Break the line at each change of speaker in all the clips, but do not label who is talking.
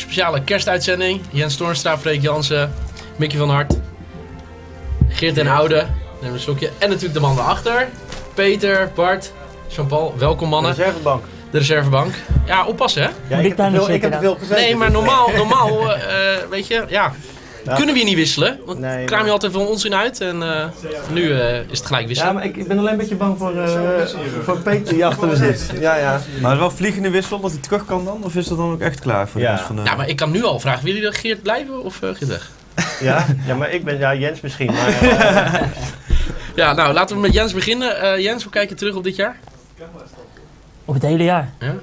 speciale kerstuitzending. Jens Toornstra, Freek Jansen, Mickey van Hart, Geert den Oude, neem een slokje. En natuurlijk de man daarachter. Peter, Bart, Jean-Paul, welkom mannen.
De reservebank.
De reservebank. Ja, oppassen hè.
Ja, ik,
ik
heb veel, ik heb veel gezeten.
Nee, maar
dus,
normaal, normaal eh, weet je, ja.
Ja.
Kunnen we hier niet wisselen? Want
Nee,
kraam je
maar-
altijd veel onzin uit en eh, nu eh, is het gelijk
Ja,
wisselen.
maar ik, ik ben alleen een beetje bang voor, eh voor Peter die achter me zit. Ja, ja.
Maar het is wel vliegende wissel dat hij terug kan dan? Of is dat dan ook echt klaar voor de
Ja.
rest van de...
Ja, maar ik kan nu al vragen, willen jullie Geert blijven of eh Geert weg?
Ja, ja, maar ik ben, ja, Jens misschien. Maar,
Ja, nou laten we met Jens beginnen. Eh, Jens, hoe kijk je terug op dit jaar?
Op het hele jaar?
Ja?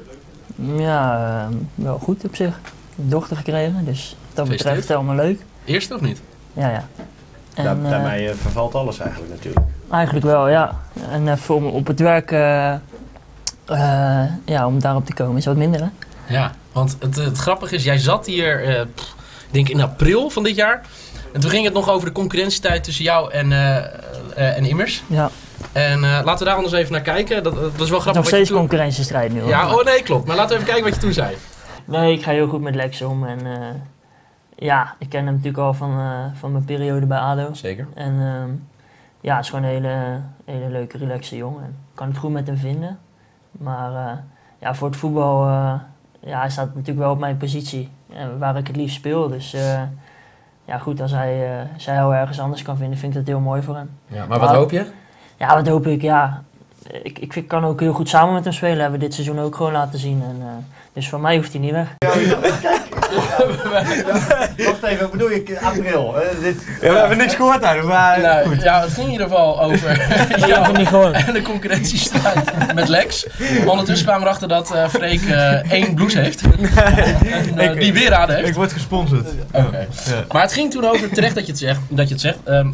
Ja, eh, wel goed op zich. Een dochter gekregen, dus dat betreft allemaal leuk.
Eerste of niet?
Ja, ja. En,
daar,
eh,
daarmee eh, vervalt alles eigenlijk natuurlijk.
Eigenlijk wel, ja. En eh, voor me op het werk, eh, eh, ja, om daarop te komen is wat minder, hè?
Ja, want het, het grappige is, jij zat hier, eh, pff, ik denk in april van dit jaar. En toen ging het nog over de concurrentietijd tussen jou en, eh, eh, en Immers.
Ja,
En eh, laten we daar anders even naar kijken. Dat, dat is wel grappig.
nog
wat je
steeds
toen-
concurrentiestrijd nu. hoor.
Ja, oh nee, klopt. Maar laten we even kijken wat je toen zei.
Nee, ik ga heel goed met Lex om. En eh, ja, ik ken hem natuurlijk al van, eh, van mijn periode bij ADO.
Zeker.
En ehm, ja, het is gewoon een hele, hele leuke, relaxe jongen. Ik kan het goed met hem vinden. Maar eh, ja, voor het voetbal, eh, ja, hij staat natuurlijk wel op mijn positie. En waar ik het liefst speel. Dus eh, ja, goed, als hij, eh, als hij heel ergens anders kan vinden, vind ik dat heel mooi voor hem.
Ja, maar wat hoop je?
Ja, wat hoop ik, ja. Ik, ik vind- kan ook heel goed samen met hem spelen. Hebben we dit seizoen ook gewoon laten zien. En, eh, dus voor mij hoeft hij niet weg.
Wacht even, wat bedoel je? April. eh, dit,
Ja, we hebben niks gehoord uit, maar...
Nou, ja, het ging in ieder geval over
hem niet gehoord.
en de concurrentiestrijd met Lex. Ondertussen kwamen we erachter dat eh Freek eh, één blouse heeft. En, eh, die weer aan heeft.
Ik word gesponsord.
Oké.
Ja.
Maar het ging toen over, terecht dat je het zegt, dat je het zegt ehm,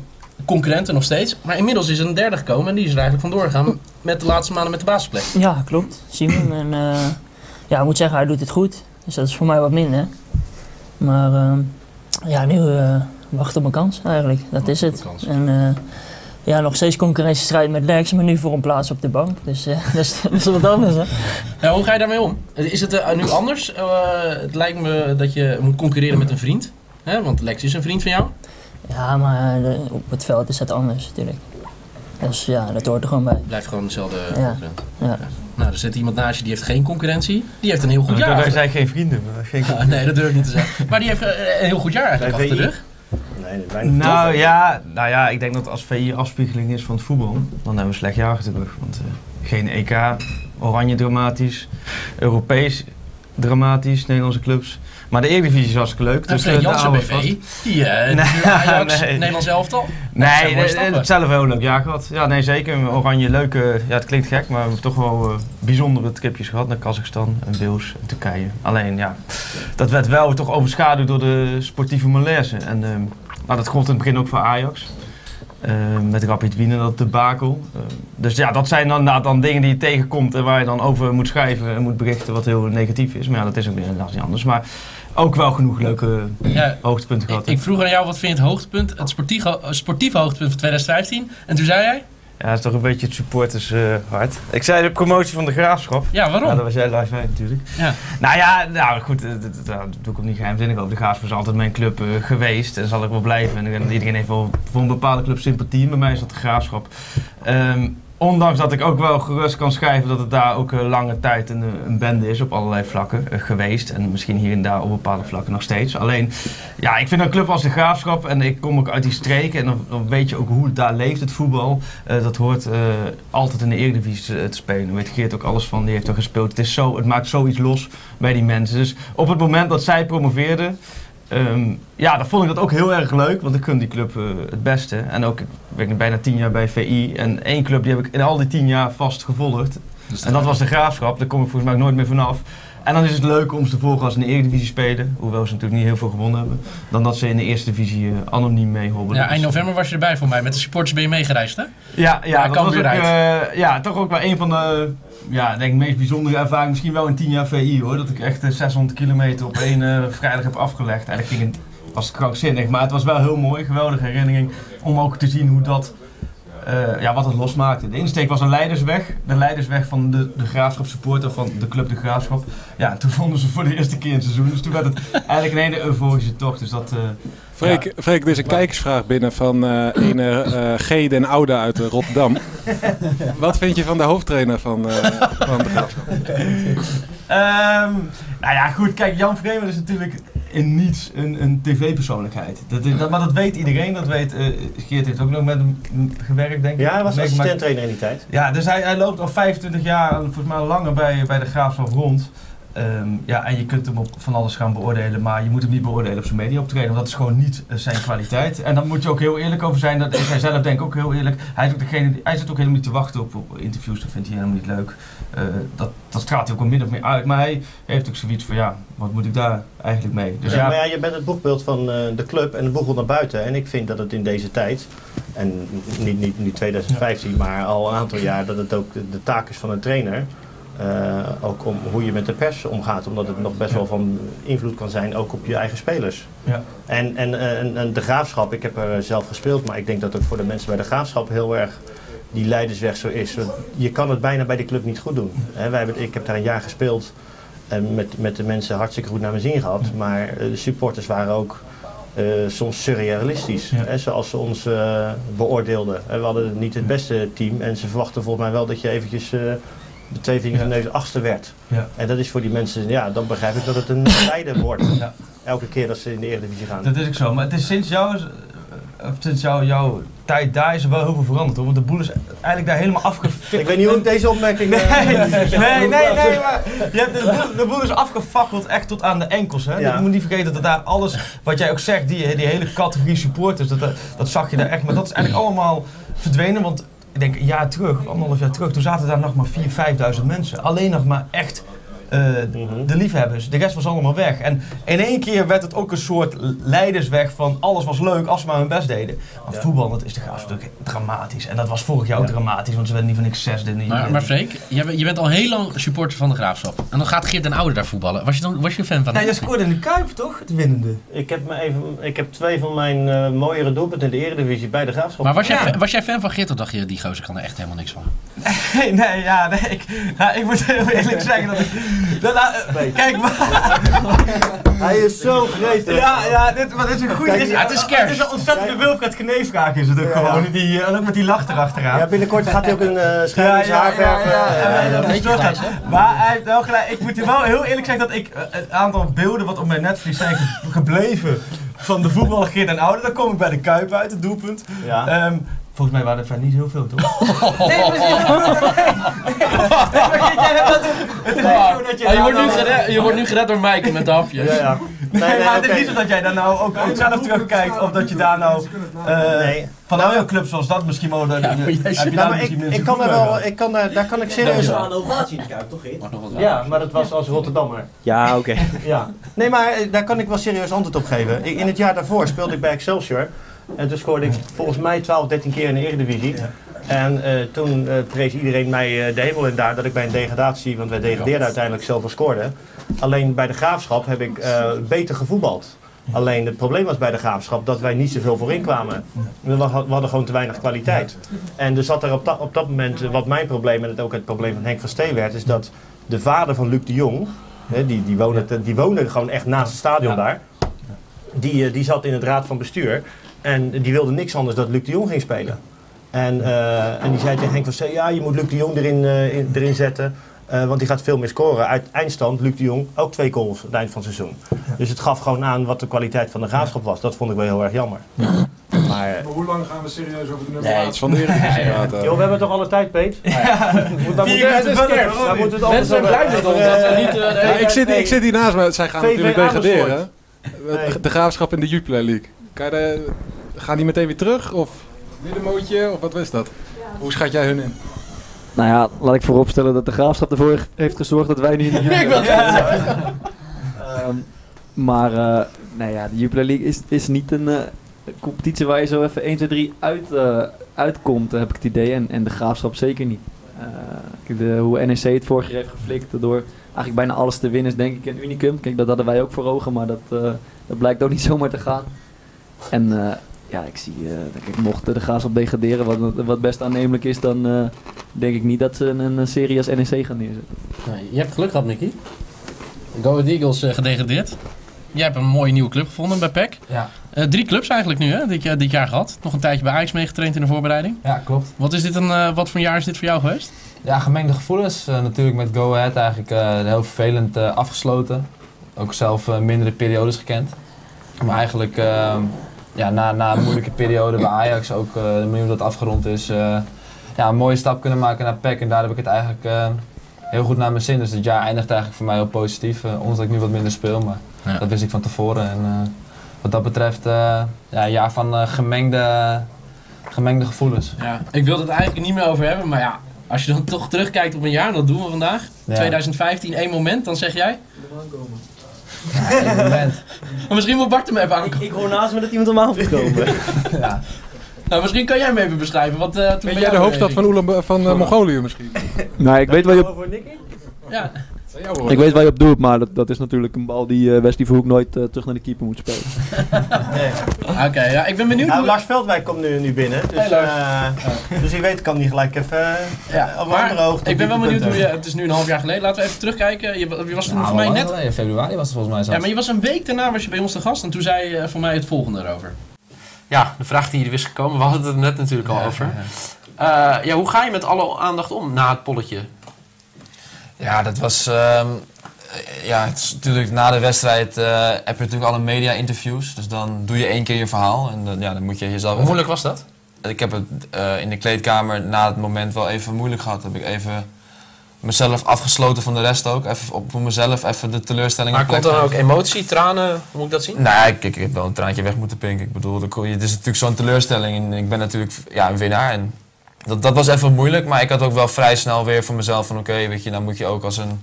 concurrenten nog steeds. Maar inmiddels is er een derde gekomen en die is er eigenlijk vandoor gegaan met de laatste maanden met de basisplek.
Ja, klopt. Simon. En eh, ja, ik moet zeggen, hij doet het goed. Dus dat is voor mij wat minder. Maar ehm, ja, nu eh wacht op mijn kans eigenlijk. Dat is het. En eh, ja, nog steeds concurrentiestrijd met Lex, maar nu voor een plaats op de bank. Dus eh, dat, is, dat is wat anders, hè?
Nou, hoe ga je daarmee om? Is het eh, nu anders? Eh, het lijkt me dat je moet concurreren met een vriend. Hè? Want Lex is een vriend van jou.
Ja, maar eh, op het veld is dat anders natuurlijk. Dus ja, dat hoort er gewoon bij.
Blijft gewoon dezelfde
Ja.
concurrent.
Ja.
Nou, er zit iemand naast je die heeft geen concurrentie. Die heeft een heel goed jaar.
Wij zijn geen vrienden, maar geen
nee, dat durf ik niet te zeggen. Maar die heeft eh, een heel goed jaar eigenlijk
Bij
achter de rug.
nee,
Nou
toch?
ja, nou ja, ik denk dat als VI afspiegeling is van het voetbal, dan hebben we een slecht jaar achter de rug. Want eh, geen EK, Oranje dramatisch, Europees dramatisch, Nederlandse clubs. Maar de Eredivisie is hartstikke leuk. Dus,
Freek
eh,
Jansen BV, die eh die Ajax. Nederlands elftal.
Nee, het zelf een leuk jaar gehad. Ja, nee, zeker. Oranje, leuke, ja, het klinkt gek, maar we hebben toch wel eh, bijzondere tripjes gehad naar Kazachstan en Beels en Turkije. Alleen, ja, dat werd wel toch overschaduwd door de sportieve malaise. En ehm, nou, dat gold in het begin ook voor Ajax. Ehm, met Rapid Wien en dat debakel. Ehm, dus ja, dat zijn dan, inderdaad dan dingen die je tegenkomt en waar je dan over moet schrijven en moet berichten wat heel negatief is. Maar ja, dat is ook weer inderdaad niet anders. Maar ook wel genoeg leuke
Ja,
hoogtepunten gehad.
ik vroeg aan jou, wat vind je het hoogtepunt, het sportieve, sportieve hoogtepunt van 2015? En toen zei jij?
Ja, dat is toch een beetje het supporters eh, hart. Ik zei de promotie van de graafschap.
Ja, waarom?
Ja, dat was jij live bij natuurlijk.
Ja.
Nou ja, nou goed, eh, dat doe ik ook niet geheimzinnig over. De graafschap is altijd mijn club eh, geweest en zal ik wel blijven. En iedereen heeft wel voor een bepaalde club sympathie. Bij mij is dat de graafschap. Ehm, ondanks dat ik ook wel gerust kan schrijven dat het daar ook eh, lange tijd een, eh, een bende is op allerlei vlakken eh, geweest. En misschien hier en daar op bepaalde vlakken nog steeds. Alleen, ja, ik vind een club als de Graafschap en ik kom ook uit die streken en dan, weet je ook hoe het daar leeft, het voetbal. Dat hoort altijd in de Eredivisie te, te spelen. Daar weet Geert ook alles van, die heeft er gespeeld. Het, is zo, het maakt zoiets los bij die mensen. Dus op het moment dat zij promoveerden, ehm, ja, dan vond ik dat ook heel erg leuk, want ik gun die club eh, het beste. En ook, ik werk nu bijna tien jaar bij VI en één club die heb ik in al die tien jaar vast gevolgd.
Dus
En dat was de Graafschap, daar kom ik volgens mij ook nooit meer vanaf. En dan is het leuk om ze te volgen als ze in de Eredivisie spelen, hoewel ze natuurlijk niet heel veel gewonnen hebben, dan dat ze in de Eerste Divisie eh, anoniem meehobbelen.
Ja, eind november was je erbij voor mij. Met de supporters ben je meegereisd, hè?
Ja, ja,
Ja,
dat was ook, eh, ja, toch ook wel een van de ja, denk meest bijzondere ervaringen. Misschien wel in 10 jaar VI hoor. Dat ik echt eh, 600 kilometer op één eh, vrijdag heb afgelegd. Eigenlijk ging het, was krankzinnig, maar het was wel heel mooi. Geweldige herinnering om ook te zien hoe dat eh, ja, wat het losmaakte. De insteek was een leidersweg. De leidersweg van de, de Graafschap supporter van de club De Graafschap. Ja, toen vonden ze voor de eerste keer in het seizoen. Dus toen werd het eigenlijk een hele euforische tocht. Dus dat... eh,
Freek, Freek, er is een kijkersvraag binnen van eh ene eh G. den Oude uit eh, Rotterdam. Wat vind je van de hoofdtrainer van, van de Graafschap?
Ehm, nou ja, goed. Kijk, Jan Vreeman is natuurlijk in niets een, een tv-persoonlijkheid. Dat, dat, maar dat weet iedereen. Dat weet, eh, Geert heeft ook nog met hem gewerkt, denk ik.
Ja, hij was assistent-trainer in die tijd.
Ja, dus hij, hij loopt al 25 jaar, volgens mij langer bij, bij de Graafschap rond. Ehm, ja, en je kunt hem op van alles gaan beoordelen, maar je moet hem niet beoordelen op zijn media optreden, want dat is gewoon niet eh, zijn kwaliteit. En daar moet je ook heel eerlijk over zijn, dat is hij zelf denk ik ook heel eerlijk. Hij, is ook degene, die- hij zit ook helemaal niet te wachten op, op interviews, dat vindt hij helemaal niet leuk. Eh, dat, dat straalt hij ook wel min of meer uit, maar hij heeft ook zoiets van, ja, wat moet ik daar eigenlijk mee? Dus
Ja,
ja,
maar ja, je bent het boegbeeld van eh, de club en het boegbeeld naar buiten. En ik vind dat het in deze tijd, en niet, niet, niet 2015, maar al een aantal jaar, dat het ook de, de taak is van een trainer. Eh, ook om hoe je met de pers omgaat, omdat het nog best wel van invloed kan zijn, ook op je eigen spelers.
Ja.
En, en, en, en de graafschap, ik heb er zelf gespeeld, maar ik denk dat het voor de mensen bij de graafschap heel erg die leidersweg zo is. Want Je kan het bijna bij die club niet goed doen. Wij hebben, ik heb daar een jaar gespeeld en met, met de mensen hartstikke goed naar mijn zin gehad. Maar eh, de supporters waren ook eh, soms surrealistisch,
Ja.
hè, zoals ze ons beoordeelden. We hadden niet het beste team en ze verwachten volgens mij wel dat je eventjes de twee vingers in de neus achtste werd.
Ja.
En dat is voor die mensen, ja, dan begrijp ik dat het een lijden wordt.
Ja.
Elke keer dat ze in de Eredivisie gaan.
Dat is ook zo. Maar het is sinds, jouw, eh, of sinds jouw, jouw tijd daar is er wel heel veel veranderd. Hoor. Want de boel is eigenlijk daar helemaal afgefikt.
Ik weet niet hoe ik deze opmerking...
Nee,
eh,
nee, nee, nee, maar je hebt de, boel, de boel is afgefakkeld echt tot aan de enkels. Hè?
Ja.
Je moet niet vergeten dat daar alles, wat jij ook zegt, die, die hele categorie supporters, dat, dat, dat zag je daar echt. Maar dat is eigenlijk allemaal verdwenen, want ik denk een jaar terug, anderhalf jaar terug, toen zaten daar nog maar 4.000, 5.000 mensen. Alleen nog maar echt eh,
Mhm.
de liefhebbers. De rest was allemaal weg. En in één keer werd het ook een soort leidersweg van alles was leuk als ze maar hun best deden. Want
Ja.
voetbal, dat is de graafstuk dramatisch. En dat was vorig jaar ook
Ja.
dramatisch, want ze werden niet van niks zesde. Niet,
Maar, maar Freek, je bent al heel lang supporter van de Graafschap. En dan gaat Geert den Oude daar voetballen. Was je, dan, was je een fan van
Ja, jij scoorde in de Kuip toch? Het winnende.
Ik heb, me even, ik heb twee van mijn eh, mooiere doelpunten in de Eredivisie bij de Graafschap.
Maar was jij,
Ja.
was jij fan van Geert of dacht je, die gozer kan er echt helemaal niks van?
Nee, nee, ja, nee. Ik, nou, ik moet heel eerlijk zeggen dat ik... Dat, nou, eh, kijk, maar...
Hij is zo gretig.
Ja, ja, dit, maar dit is een goede...
Kijk,
ja, het is kerst.
Het is een ontzettende Wilfred Kneefkaak is het ook
Ja.
gewoon. Die, eh, en ook met die lach erachteraan.
Ja, binnenkort gaat hij ook een uh,
Ja,
schrijvingshaar verven.
ja,
je
dat.
hè?
Maar hij heeft wel gelijk. Ik moet hier wel heel eerlijk zeggen dat ik eh, het aantal beelden wat op mijn netvlies zijn ge- gebleven van de voetballer Geert en Oude, dan kom ik bij de Kuip uit, het doelpunt.
Ja.
Ehm, volgens mij waren er verder niet heel veel, toch? Nee, maar het is niet zo dat je
Ah, je,
daar
wordt nu
nou-
gered, je wordt nu gered door Mike met de hapjes.
Ja, ja.
Nee,
Nee, nee,
maar het is niet zo dat jij daar nou ook, ook zelf terugkijkt of dat je daar nou eh,
Nee.
van oude clubs zoals dat misschien wel...
Ja, maar
daar
Nou, maar ik, ik kan er
gevoel
wel, ik kan daar, daar kan ik serieus...
Er was een ovatie in de Kuip, toch
Ja, maar dat was als Rotterdammer.
Ja, oké.
Ja. Nee, maar eh, daar kan ik wel serieus antwoord op geven. In het jaar daarvoor speelde ik bij Excelsior. En toen scoorde ik volgens mij 12, 13 keer in de Eredivisie. En eh, toen eh, prees iedereen mij eh, de hemel in daar dat ik bij een degradatie, want wij degradeerden uiteindelijk zoveel scoorde. Alleen bij de graafschap heb ik beter gevoetbald. Alleen het probleem was bij de graafschap dat wij niet zoveel voorin kwamen. We hadden gewoon te weinig kwaliteit. En er zat er op, dat- op dat moment, wat mijn probleem en het ook het probleem van Henk van Steen werd, is dat de vader van Luc de Jong, hè, die, die, woonde, die woonde gewoon echt naast het stadion daar, die, die zat in het raad van bestuur. En die wilde niks anders dan dat Luc de Jong ging spelen. En, eh, en die zei tegen Henk van Steen, ja je moet Luc de Jong erin, eh, in- erin zetten. eh, want die gaat veel meer scoren. Uit eindstand, Luc de Jong, ook twee goals aan het eind van het seizoen. Dus het gaf gewoon aan wat de kwaliteit van de graafschap was. Dat vond ik wel heel erg jammer. Maar,
Maar hoe lang gaan we serieus over de nummer van de Eredivisie praten?
joh, we hebben toch alle tijd, Peet? Moet- moeten we-
uur
het het
Mensen zijn blij met ons dat ze niet...
nee,
Ja, ik, zit,
nee.
ik zit hier naast me. Zij gaan natuurlijk degraderen.
Nee.
De, de graafschap in de Jupiler League. Kan je de, gaan die meteen weer terug? Of middenmootje? Of wat was dat? Hoe schat jij hun in?
Nou ja, laat ik vooropstellen dat de graafschap ervoor heeft gezorgd dat wij nu in de Jupiler Ehm, maar eh, nou ja, de Jupiler League is, is niet een eh, competitie waar je zo even 1, 2, 3 uit, eh, uitkomt, heb ik het idee. En, en de graafschap zeker niet. Eh, de, hoe NEC het vorig jaar heeft geflikt door eigenlijk bijna alles te winnen is denk ik een unicum. Kijk, dat hadden wij ook voor ogen, maar dat, eh, dat blijkt ook niet zomaar te gaan. En eh, ja, ik zie, eh, kijk, mocht de Graafschap degraderen, wat, wat best aannemelijk is, dan eh, denk ik niet dat ze een, een serie als NEC gaan neerzetten.
Nee, je hebt geluk gehad, Mickey. Go Ahead Eagles eh, gedegradeerd. Jij hebt een mooie nieuwe club gevonden bij PEC.
Ja.
Eh, drie clubs eigenlijk nu, hè, dit, jaar, dit jaar gehad. Nog een tijdje bij Ajax meegetraind in de voorbereiding.
Ja, klopt.
Wat, is dit een, eh, wat voor jaar is dit voor jou geweest?
Ja, gemengde gevoelens. Eh, natuurlijk met Go Ahead eigenlijk eh, heel vervelend eh, afgesloten. Ook zelf eh, mindere periodes gekend. Maar eigenlijk eh, ja, na, na een moeilijke periode bij Ajax, ook eh, de manier hoe dat afgerond is, eh, ja, een mooie stap kunnen maken naar PEC. En daar heb ik het eigenlijk eh, heel goed naar mijn zin. Dus het jaar eindigt eigenlijk voor mij heel positief. eh, ondanks dat ik nu wat minder speel, maar
Ja.
dat wist ik van tevoren. En eh, wat dat betreft, eh, ja, een jaar van eh, gemengde, gemengde gevoelens.
Ja, ik wilde het eigenlijk niet meer over hebben, maar ja, als je dan toch terugkijkt op een jaar, dat doen we vandaag.
Ja.
2015, één moment, dan zeg jij.
Ja.
Maar misschien moet Bart hem even aankomen.
Ik hoor naast me dat iemand omhoog moet komen.
Ja.
Nou, misschien kan jij hem even beschrijven. Wat, eh toen
Ben jij de hoofdstad van, van eh, Mongolië misschien?
Nou, ik weet waar je op,
Over Nicky?
Ja,
ik weet waar je op doet, maar dat, dat is natuurlijk een bal die eh Wesley Verhoek nooit eh, terug naar de keeper moet spelen.
oké. ja, ik ben benieuwd
Nou,
hoe...
Lars Veldwijk komt nu, nu binnen. Dus,
Hey,
eh, dus ik weet, ik kan niet gelijk even
Ja,
op
maar
andere hoogte.
ik ben wel
die
benieuwd hoe je... Het is nu een half jaar geleden. Laten we even terugkijken. Je, je was toen
Nou,
voor mij net...
geleden. februari was het volgens mij zelfs.
Ja, maar je was een week daarna was je bij ons te gast en toen zei je voor mij het volgende erover. Ja, de vraag die er is gekomen, we hadden het er net natuurlijk al
Ja,
over.
ja.
Eh, ja, hoe ga je met alle aandacht om na het polletje?
Ja, dat was. ehm, eh, ja, het is natuurlijk na de wedstrijd eh, heb je natuurlijk alle media-interviews. Dus dan doe je één keer je verhaal en dan, ja, dan moet je jezelf.
Hoe moeilijk was dat?
Ik heb het eh, in de kleedkamer na het moment wel even moeilijk gehad. Heb ik even mezelf afgesloten van de rest ook. Even op voor mezelf even de teleurstelling.
Maar komt er dan ook emotie, tranen, hoe moet ik dat zien?
Nou ja, ik, ik heb wel een traantje weg moeten pinken. Ik bedoel, het is natuurlijk zo'n teleurstelling. En ik ben natuurlijk ja, een winnaar. En dat, dat was even moeilijk, maar ik had ook wel vrij snel weer voor mezelf van... Oké, weet je, dan moet je ook als een,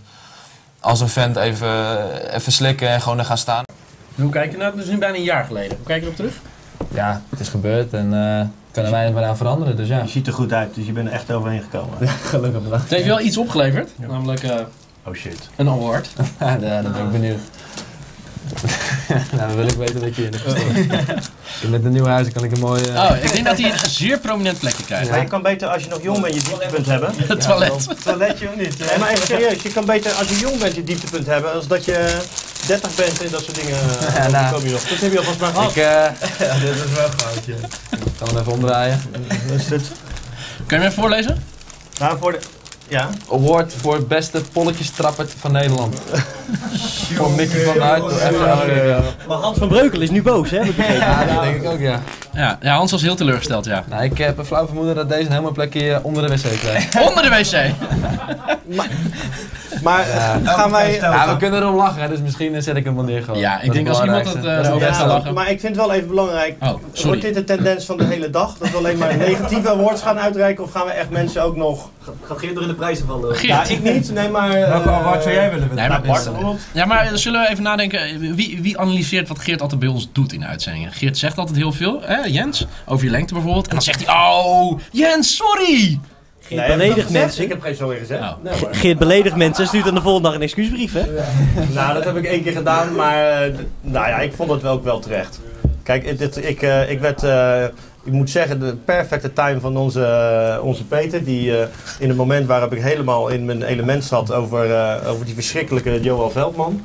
als een vent even, even slikken en gewoon er gaan staan.
Hoe kijk je nou? Dat is nu bijna een jaar geleden. Hoe kijk je erop terug?
Ja, het is gebeurd en uh, kan er weinig meer aan veranderen, dus ja.
Je ziet er goed uit, dus je bent er echt overheen gekomen.
Gelukkig bedankt.
Het heeft wel iets opgeleverd, namelijk eh,
Oh shit.
een award.
Ja, daar ben ik benieuwd. nou, dan wil ik weten dat je in hebt Met een nieuw huis kan ik een mooi... eh,
Oh, ik denk dat hij een zeer prominent plekje krijgt.
Maar je kan beter als je nog jong bent je dieptepunt hebben.
Het toilet.
Toiletje of niet? Nee, maar even serieus, je kan beter als je jong bent je dieptepunt hebben, als dat je 30 bent en dat soort dingen. eh,
Ja, nou.
kom je nog. Dat heb je alvast maar gehad.
Ik, eh dit is wel foutje. Ik kan hem even omdraaien.
Kan je me even voorlezen?
Nou, voor de... Ja?
Award voor beste polletjestrapper van Nederland. voor Mickey van Hart. door FNO.
Maar Hans van Breukel is nu boos, hè?
Ja, dat denk ik ook, ja.
Ja, ja, Hans was heel teleurgesteld, ja.
Nou, ik heb een flauw vermoeden dat deze een helemaal plekje eh, onder de wc krijgt.
Onder de wc.
Maar
Ja.
gaan wij...
Ja, we kunnen erom lachen, dus misschien eh, zet ik hem wel neer gewoon.
Ja, ik
Dat
denk als iemand het eh,
Dat
erover
het
gaat lachen.
maar ik vind het wel even belangrijk.
Oh,
Wordt dit de tendens van de hele dag? Dat we alleen maar negatieve awards gaan uitreiken? Of gaan we echt mensen ook nog...
Gaat Geert door in de prijzen vallen?
Geert.
Ja, ik niet. Nee, maar... eh,
Welke award zou jij willen
Nee, maar,
Bart
ja, maar zullen we even nadenken. Wie, wie analyseert wat Geert altijd bij ons doet in de uitzendingen? Geert zegt altijd heel veel, hè, Jens? Over je lengte bijvoorbeeld. En dan zegt hij, oh, Jens, sorry!
Geert
Nee,
beledigt mensen.
Ik heb geen sorry gezegd.
Oh.
Nee, maar-
Geert beledigt mensen en stuurt dan de volgende dag een excuusbrief, hè?
Nou, dat heb ik één keer gedaan, maar eh, nou ja, ik vond het wel ook wel terecht. Kijk, het- ik, eh, ik werd, eh, ik moet zeggen, de perfecte time van onze, eh, onze Peter, die eh, in het moment waarop ik helemaal in mijn element zat over, eh, over die verschrikkelijke Joel Veldman.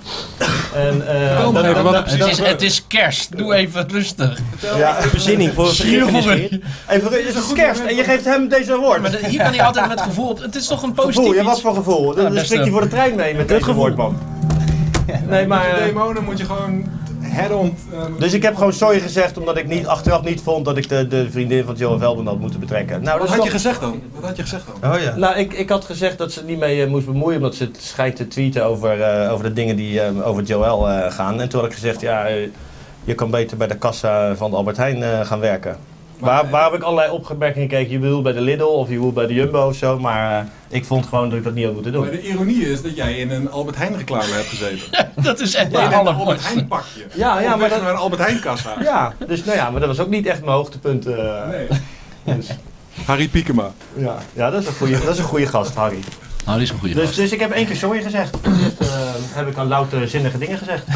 En, eh,
Kom maar
dat-
even,
dat-
Het is, het is kerst, doe even rustig.
Ja,
Bezinning voor vergiffenis,
even, het is kerst en je geeft hem deze award.
Maar de- hier kan hij altijd met gevoel op. Het is toch een positief
Gevoel, ja, wat
iets?
voor gevoel? Dan dan je voor de trein mee met dit
gevoel.
award, man. Nee, maar...
Als je demo, dan moet je gewoon
Dus ik heb gewoon sorry gezegd omdat ik niet, achteraf niet vond dat ik de, de vriendin van Johan Veldman had moeten betrekken. Nou,
wat
dat
had je gezegd dan? Wat had je gezegd dan?
Oh ja.
Nou, ik, ik had gezegd dat ze niet mee eh, moest bemoeien omdat ze schijnt te tweeten over, eh, over de dingen die eh, over Joel eh, gaan. En toen had ik gezegd, ja, je kan beter bij de kassa van de Albert Heijn eh, gaan werken. Waar, waar heb ik allerlei opmerkingen gekeken? Je bedoelt bij de Lidl of je bedoelt bij de Jumbo of zo, maar eh, ik vond gewoon dat ik dat niet had moeten doen.
Maar de ironie is dat jij in een Albert Heijn reclame hebt gezeten.
Dat is echt
in een Albert. Heijn pakje.
Ja, ja, maar dat,
naar een Albert Heijn kassa.
ja, dus nou ja, maar dat was ook niet echt mijn hoogtepunt. eh,
Nee.
dus,
Harry Piekema.
ja, ja dat, is een goede, dat is een goede gast, Harry.
Nou, die is een goede
Dus,
gast.
dus ik heb één keer sorry gezegd. Eh, heb ik al louter zinnige dingen gezegd.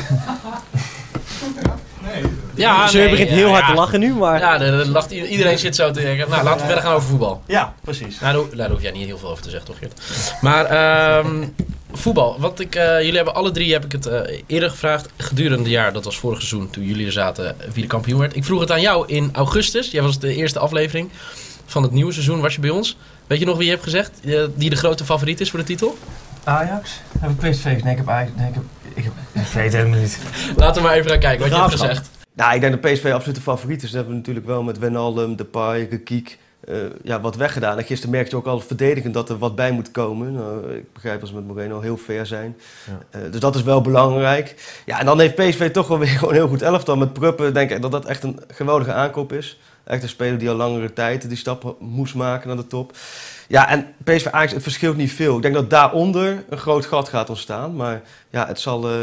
Ja,
Zeur
nee,
begint
ja,
heel hard
ja.
te lachen nu, maar...
Ja, de- de- lacht iedereen zit zo te denken. Nou, laten we verder gaan over voetbal.
Ja, precies.
Nou, daar, daar hoef jij niet heel veel over te zeggen, toch Geert? Maar ehm, voetbal. Wat ik, eh, jullie hebben alle drie, heb ik het eh, eerder gevraagd, gedurende het jaar, dat was vorig seizoen, toen jullie er zaten, wie de kampioen werd. Ik vroeg het aan jou in augustus. Jij was de eerste aflevering van het nieuwe seizoen, was je bij ons. Weet je nog wie je hebt gezegd, eh, die de grote favoriet is voor de titel?
Ajax? Heb ik PSV? Nee, ik heb Ajax. Nee, ik, heb, ik, heb, ik weet het helemaal niet.
Laten we maar even gaan kijken wat je hebt gezegd.
Nou, ik denk dat PSV absoluut de favoriet is. Dat hebben we natuurlijk wel met Wijnaldum, Depay, Gekiek eh ja, wat weggedaan. En gisteren merkte je ook al verdedigend dat er wat bij moet komen. Nou, ik begrijp ze met Moreno heel fair zijn. Eh, dus dat is wel belangrijk. Ja, en dan heeft PSV toch wel weer gewoon een heel goed elftal. Met Pruppen denk ik dat dat echt een geweldige aankoop is. Echt een speler die al langere tijd die stap moest maken naar de top. Ja, en PSV Ajax, het verschilt niet veel. Ik denk dat daaronder een groot gat gaat ontstaan. Maar ja, het zal eh,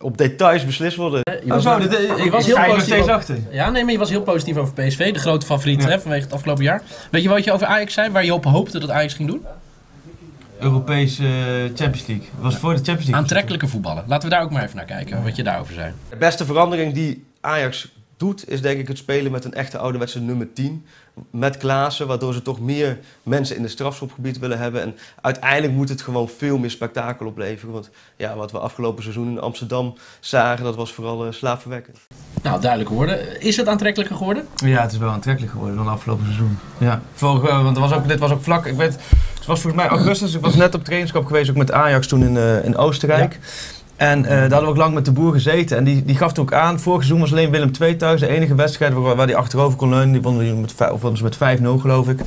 op details beslist worden.
Je
Oh,
was,
zo, dit, ik
was heel
nog
positief
steeds
op-
achter.
Ja, nee, maar je was heel positief over PSV, de grote favoriet
Ja.
hè, vanwege het afgelopen jaar. Weet je wat je over Ajax zei, waar je op hoopte dat Ajax ging doen?
Europese eh, Champions League. Dat was voor de Champions League.
Aantrekkelijke voetballen. Laten we daar ook maar even naar kijken, wat je daarover zei.
De beste verandering die Ajax doet, is denk ik het spelen met een echte ouderwetse nummer 10. Met Klaassen, waardoor ze toch meer mensen in het strafschopgebied willen hebben. En uiteindelijk moet het gewoon veel meer spektakel opleveren. Want ja, wat we afgelopen seizoen in Amsterdam zagen, dat was vooral slaapverwekkend.
Nou, duidelijk geworden. Is het aantrekkelijker geworden?
Ja, het is wel aantrekkelijk geworden dan afgelopen seizoen. Ja, Vorig, eh, want er was ook, dit was ook vlak. Ik weet, het was volgens mij augustus. Ik was net op trainingskamp geweest, ook met Ajax toen in, eh, in Oostenrijk. En eh, daar hadden we ook lang met de boer gezeten. En die, die gaf toen ook aan. Vorig seizoen was alleen Willem II thuis. De enige wedstrijd waar, waar die achterover kon leunen. Die wonnen met, ze met 5-0 geloof ik.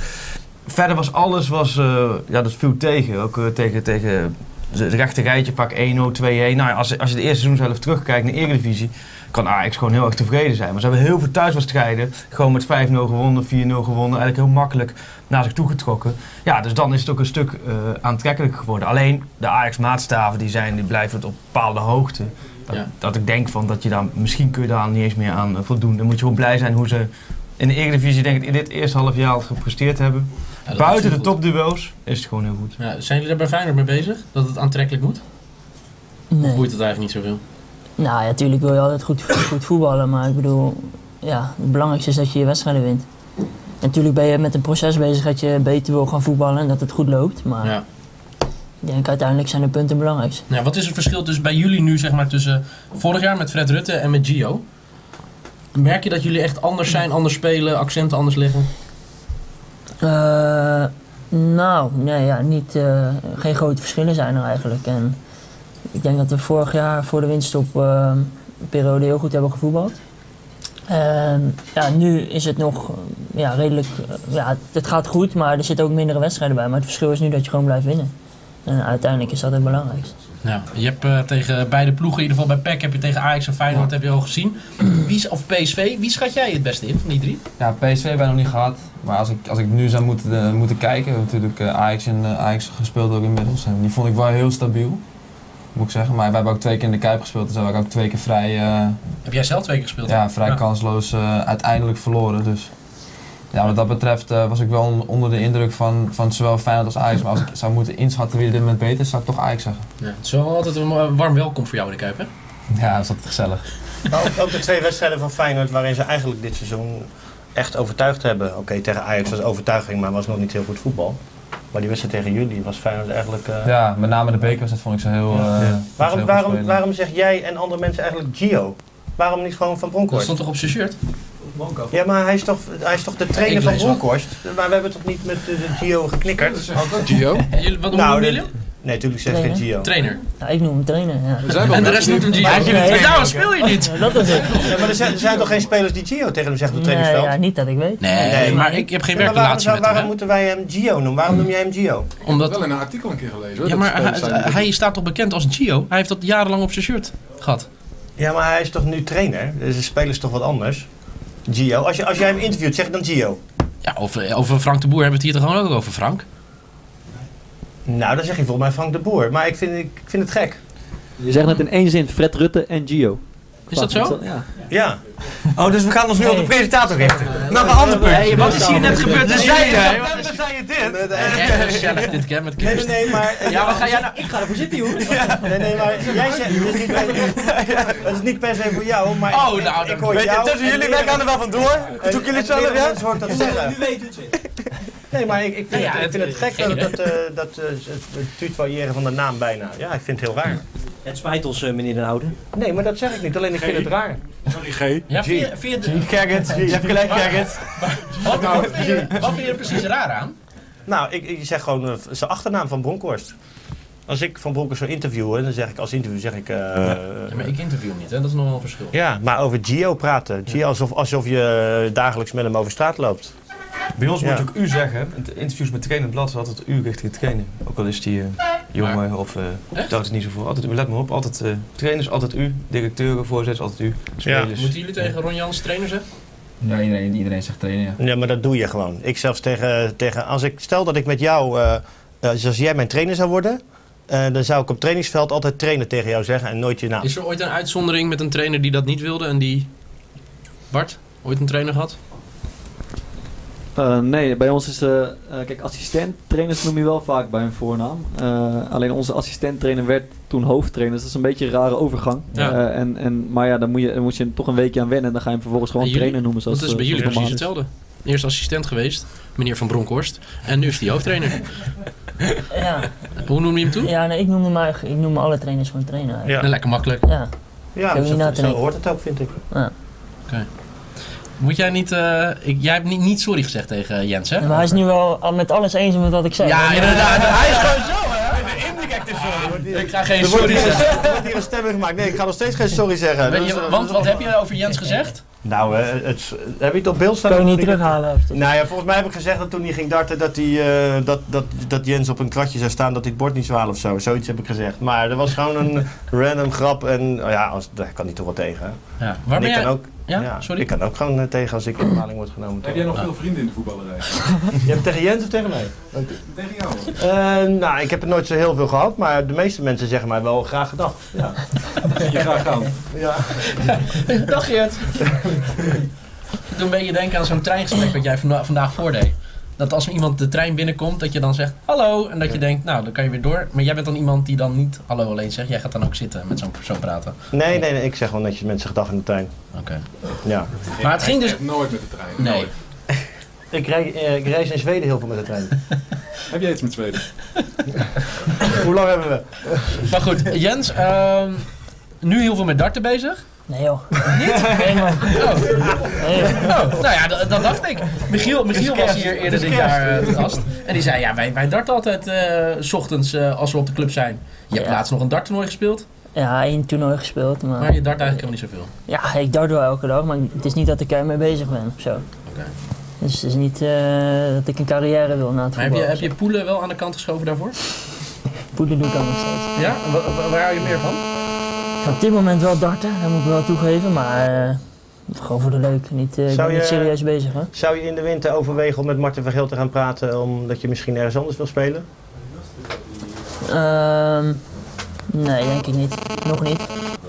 Verder was alles, was, eh, ja, dat viel tegen. Ook eh, tegen, tegen het rechte rijtje, pak 1-0, 2-1. Nou ja, als, als je de eerste seizoen zelf terugkijkt naar de Eredivisie kan Ajax gewoon heel erg tevreden zijn. Maar ze hebben heel veel thuiswedstrijden gewoon met 5-0 gewonnen, 4-0 gewonnen. Eigenlijk heel makkelijk naar zich toe getrokken. Ja, dus dan is het ook een stuk eh, aantrekkelijker geworden. Alleen de Ajax-maatstaven die zijn, die blijven op bepaalde hoogte. Dat,
Ja.
dat ik denk van dat je daar, misschien kun je daar niet eens meer aan eh, voldoen. Dan moet je gewoon blij zijn hoe ze in de Eredivisie denk ik in dit eerste half jaar al gepresteerd hebben.
Ja,
Buiten de
goed.
topduels is het gewoon heel goed.
Ja, zijn jullie daar bij Feyenoord mee bezig? Dat het aantrekkelijk moet? Of
Nee.
boeit het eigenlijk niet zoveel?
Nou ja, natuurlijk wil je altijd goed, goed voetballen, maar ik bedoel, ja, het belangrijkste is dat je je wedstrijden wint. Natuurlijk ben je met een proces bezig dat je beter wil gaan voetballen en dat het goed loopt, maar
Ja.
ik denk uiteindelijk zijn de punten het belangrijkste.
Nou, wat is het verschil dus bij jullie nu, zeg maar, tussen vorig jaar met Fred Rutte en met Gio? Merk je dat jullie echt anders zijn, anders spelen, accenten anders liggen?
Eh, nou, nee, ja, niet, eh, geen grote verschillen zijn er eigenlijk. En ik denk dat we vorig jaar voor de winststop eh, een periode heel goed hebben gevoetbald. En ja, nu is het nog eh, ja, redelijk, eh, ja, het, gaat goed, maar er zitten ook mindere wedstrijden bij. Maar het verschil is nu dat je gewoon blijft winnen. En uiteindelijk is dat het belangrijkste.
Ja, je hebt eh, tegen beide ploegen, in ieder geval bij PEC heb je tegen Ajax en Feyenoord heb je al gezien. Wie, of PSV, wie schat jij het beste in van die drie?
Ja, PSV hebben we nog niet gehad. Maar als ik, als ik nu zou moeten, eh, moeten kijken, hebben natuurlijk eh, Ajax en eh, Ajax gespeeld ook inmiddels. En die vond ik wel heel stabiel, moet ik zeggen. Maar we hebben ook twee keer in de Kuip gespeeld, dus hebben we ook twee keer vrij, eh,
Heb jij zelf twee keer gespeeld?
ja, vrij
Ja.
kansloos eh, uiteindelijk verloren. Dus ja, wat dat betreft eh, was ik wel on- onder de indruk van, van zowel Feyenoord als Ajax. Maar als ik zou moeten inschatten wie er dit moment beter is, zou ik toch Ajax zeggen.
Ja, het is wel altijd een warm welkom voor jou in de Kuip, hè?
Ja, dat is altijd gezellig.
Maar ook, ook de twee wedstrijden van Feyenoord waarin ze eigenlijk dit seizoen echt overtuigd hebben. Oké, tegen Ajax was overtuiging, maar was nog niet heel goed voetbal. Maar die wedstrijd tegen jullie was Feyenoord eigenlijk... eh,
Ja, met name de bekerwedstrijd vond ik ze heel...
Ja.
eh, vond ik ze
Waarom,
heel
waarom, waarom zeg jij en andere mensen eigenlijk Gio? Waarom niet gewoon Van
Dat
Bronckhorst?
stond toch op zijn shirt?
Ja, maar hij is toch, hij is toch de trainer van. Bronkhorst? Maar we hebben toch niet met de, de Gio geknikkerd?
Gio?
En jullie, wat
Nou,
noemen jullie?
Nee, natuurlijk zeg ik geen Gio.
Trainer.
Ja, ik noem hem trainer, ja.
We zijn wel
En de rest noemt hem Gio.
Maar-
daarom speel je niet.
Dat is het.
Ja, maar er zijn, er zijn toch geen spelers die Gio tegen hem zeggen op het
Nee,
trainingsveld?
ja, niet dat ik weet.
Nee,
Nee.
maar ik heb geen
waarom,
werkrelatie
zou-
met hem.
waarom moeten wij hem Gio noemen? Waarom noem jij hem Gio?
Ik heb
Omdat,
wel in een artikel een keer gelezen. hoor,
ja,
dat
maar hij staat toch bekend als Gio? Hij heeft dat jarenlang op zijn shirt gehad.
Ja, maar hij is toch nu trainer? Dus de speler is toch wat anders? Gio. Als, je, als jij hem interviewt, zeg dan Gio.
Ja, over, over Frank de Boer hebben we het hier toch gewoon ook over, Frank?
Nou, dan zeg je volgens mij Frank de Boer. Maar ik vind, ik vind het gek.
Je zegt net in één zin Fred Rutte en Gio.
Is dat zo?
Ja.
Ja. Oh, dus we gaan ons nu op de presentator richten. Nog een ander punt.
Hey, wat is hier net gebeurd?
Dus zei
jij,
je,
hè?
dan zei je dit.
Echt gezellig dit keer met
Nee,
kerst.
nee, nee, maar...
Ja, wat ga jij nou...
Ik ga ervoor zitten, joh.
Nee, nee, maar jij zegt... Het is niet per, het is niet per se voor jou, maar
Oh, nou,
ik hoor
Weet je,
jou...
tussen
en
jullie, wij gaan er wel vandoor. Zoek jullie
hoort dat zeggen.
Nu weet u het.
Nee, maar ik, ik, vind,
Ja,
het, ik vind het
het-
gek dat, dat, eh, dat eh, het, het tutoyeren van de naam bijna. Ja, ik vind het heel raar.
Het spijt ons, eh, meneer Den Oude.
Nee, maar dat zeg ik niet. Alleen ik vind het raar.
Sorry, G.
Ja, je,
hebt gelijk, Gerrit.
wat, wat, vind je, wat vind je er precies raar aan?
Nou, ik, ik zeg gewoon eh, zijn achternaam van Bronkhorst. Als ik van Bronkhorst zou interviewen, dan zeg ik als interview zeg ik... eh,
Ja, maar ik interview niet, hè? dat is nog wel een verschil.
Ja, maar over Gio praten. Gio alsof, alsof je dagelijks met hem over straat loopt.
Bij ons
Ja.
moet je ook u zeggen. In de interviews met trainer blad is altijd u richting de trainer. Ook al is die eh, jongen of uh, daar is het niet zo voor. Altijd u, let maar op. Altijd eh, trainers, altijd u. Directeuren, voorzitters, altijd u. Spelers.
Moeten jullie tegen Ron Jans trainer zeggen?
Ja, iedereen, iedereen zegt trainen, ja.
Ja, maar dat doe je gewoon. Ik zelfs tegen... tegen als ik stel dat ik met jou... eh, eh, als jij mijn trainer zou worden... eh, dan zou ik op trainingsveld altijd trainer tegen jou zeggen en nooit je naam.
Is er ooit een uitzondering met een trainer die dat niet wilde en die... Bart, ooit een trainer gehad?
Eh, nee, bij ons is, eh, eh, kijk, assistent-trainers noem je wel vaak bij hun voornaam. Eh, alleen onze assistent-trainer werd toen hoofdtrainer, dus dat is een beetje een rare overgang.
Ja.
Eh, en, en, maar ja, dan moet, je, dan moet je toch een weekje aan wennen en dan ga je hem vervolgens gewoon
jullie-
trainer noemen. Zoals,
Dat is bij jullie precies
normaal
hetzelfde. Eerst assistent geweest, meneer Van Bronckhorst. En nu is hij hoofdtrainer.
Ja,
Hoe noem je hem toe?
ja nee, ik noemde maar, ik noem alle trainers gewoon trainer.
Ja,
Nou, lekker makkelijk.
Ja.
ja zo,
na te
zo hoort het ook, vind ik.
Moet jij niet... eh, ik, jij hebt niet, niet sorry gezegd tegen Jens, hè?
Maar hij is nu wel al met alles eens met wat ik zei.
Ja, inderdaad. Hij is gewoon zo, hè? Ik ga geen
Er
sorry zeggen.
er wordt hier een stemming gemaakt. Nee, ik ga nog steeds geen sorry zeggen.
Je, want wat heb je over Jens gezegd?
Nou, eh, het, heb je het op beeld staan?
kan je niet terughalen. of-
Nou ja, volgens mij heb ik gezegd dat toen hij ging darten dat, hij, eh, dat, dat, dat Jens op een kratje zou staan dat hij het bord niet zou halen of zo. Zoiets heb ik gezegd. Maar er was gewoon een random grap en oh ja, als, daar kan hij toch wel tegen. hè?
Ja. Waar
En
ben jij?
kan ook,
Ja, sorry?
Ik kan ook gewoon eh, tegen als ik in bepaling word genomen.
Heb jij nog veel vrienden in de voetballerij?
Je hebt tegen Jens of tegen mij?
Tegen jou.
Eh, nou, ik heb er nooit zo heel veel gehad, maar de meeste mensen zeggen mij wel graag gedag. Ja.
Je graag gaan.
ja.
Dag. Ik doe een beetje denken aan zo'n treingesprek wat jij vanda- vandaag voordeed. Dat als iemand de trein binnenkomt, dat je dan zegt hallo. En dat je denkt, nou dan kan je weer door. Maar jij bent dan iemand die dan niet hallo alleen zegt. Jij gaat dan ook zitten met zo'n persoon praten.
Nee, nee, nee, ik zeg wel netjes mensen gedag in de tuin.
Oké.
Ja.
Maar het ging dus...
Nooit met de trein.
Nee.
Nooit.
Ik, rij, eh, ik reis in Zweden heel veel met de trein.
Heb jij iets met Zweden?
Hoe lang hebben we?
Maar goed, Jens, ehm, nu heel veel met darten bezig.
Nee joh. Niet? Nee man.
Oh.
Nee.
Oh, nou ja, dat, dat dacht ik. Michiel, Michiel was hier eerder dit jaar eh, te gast. En die zei, ja, wij, wij darten altijd eh, s ochtends eh, als we op de club zijn. Je hebt
Ja.
laatst nog een darttoernooi gespeeld,
Ja, één toernooi gespeeld, maar...
maar je dart eigenlijk helemaal niet zoveel.
Ja, ik dart wel elke dag, maar het is niet dat ik ermee bezig ben of zo.
Oké.
Dus het is niet eh, dat ik een carrière wil na het
Maar heb je, heb je poelen wel aan de kant geschoven daarvoor?
Poeder doe ik ook nog steeds.
Ja? En wa- wa- waar hou je meer van?
Op dit moment wel darten, dat moet ik wel toegeven, maar eh, gewoon voor de leuk. Niet, eh, ik ben niet serieus bezig hoor.
Zou je in de winter overwegen om met Martin van Geel te gaan praten omdat je misschien ergens anders wil spelen?
Ehm, nee, denk ik niet. Nog niet.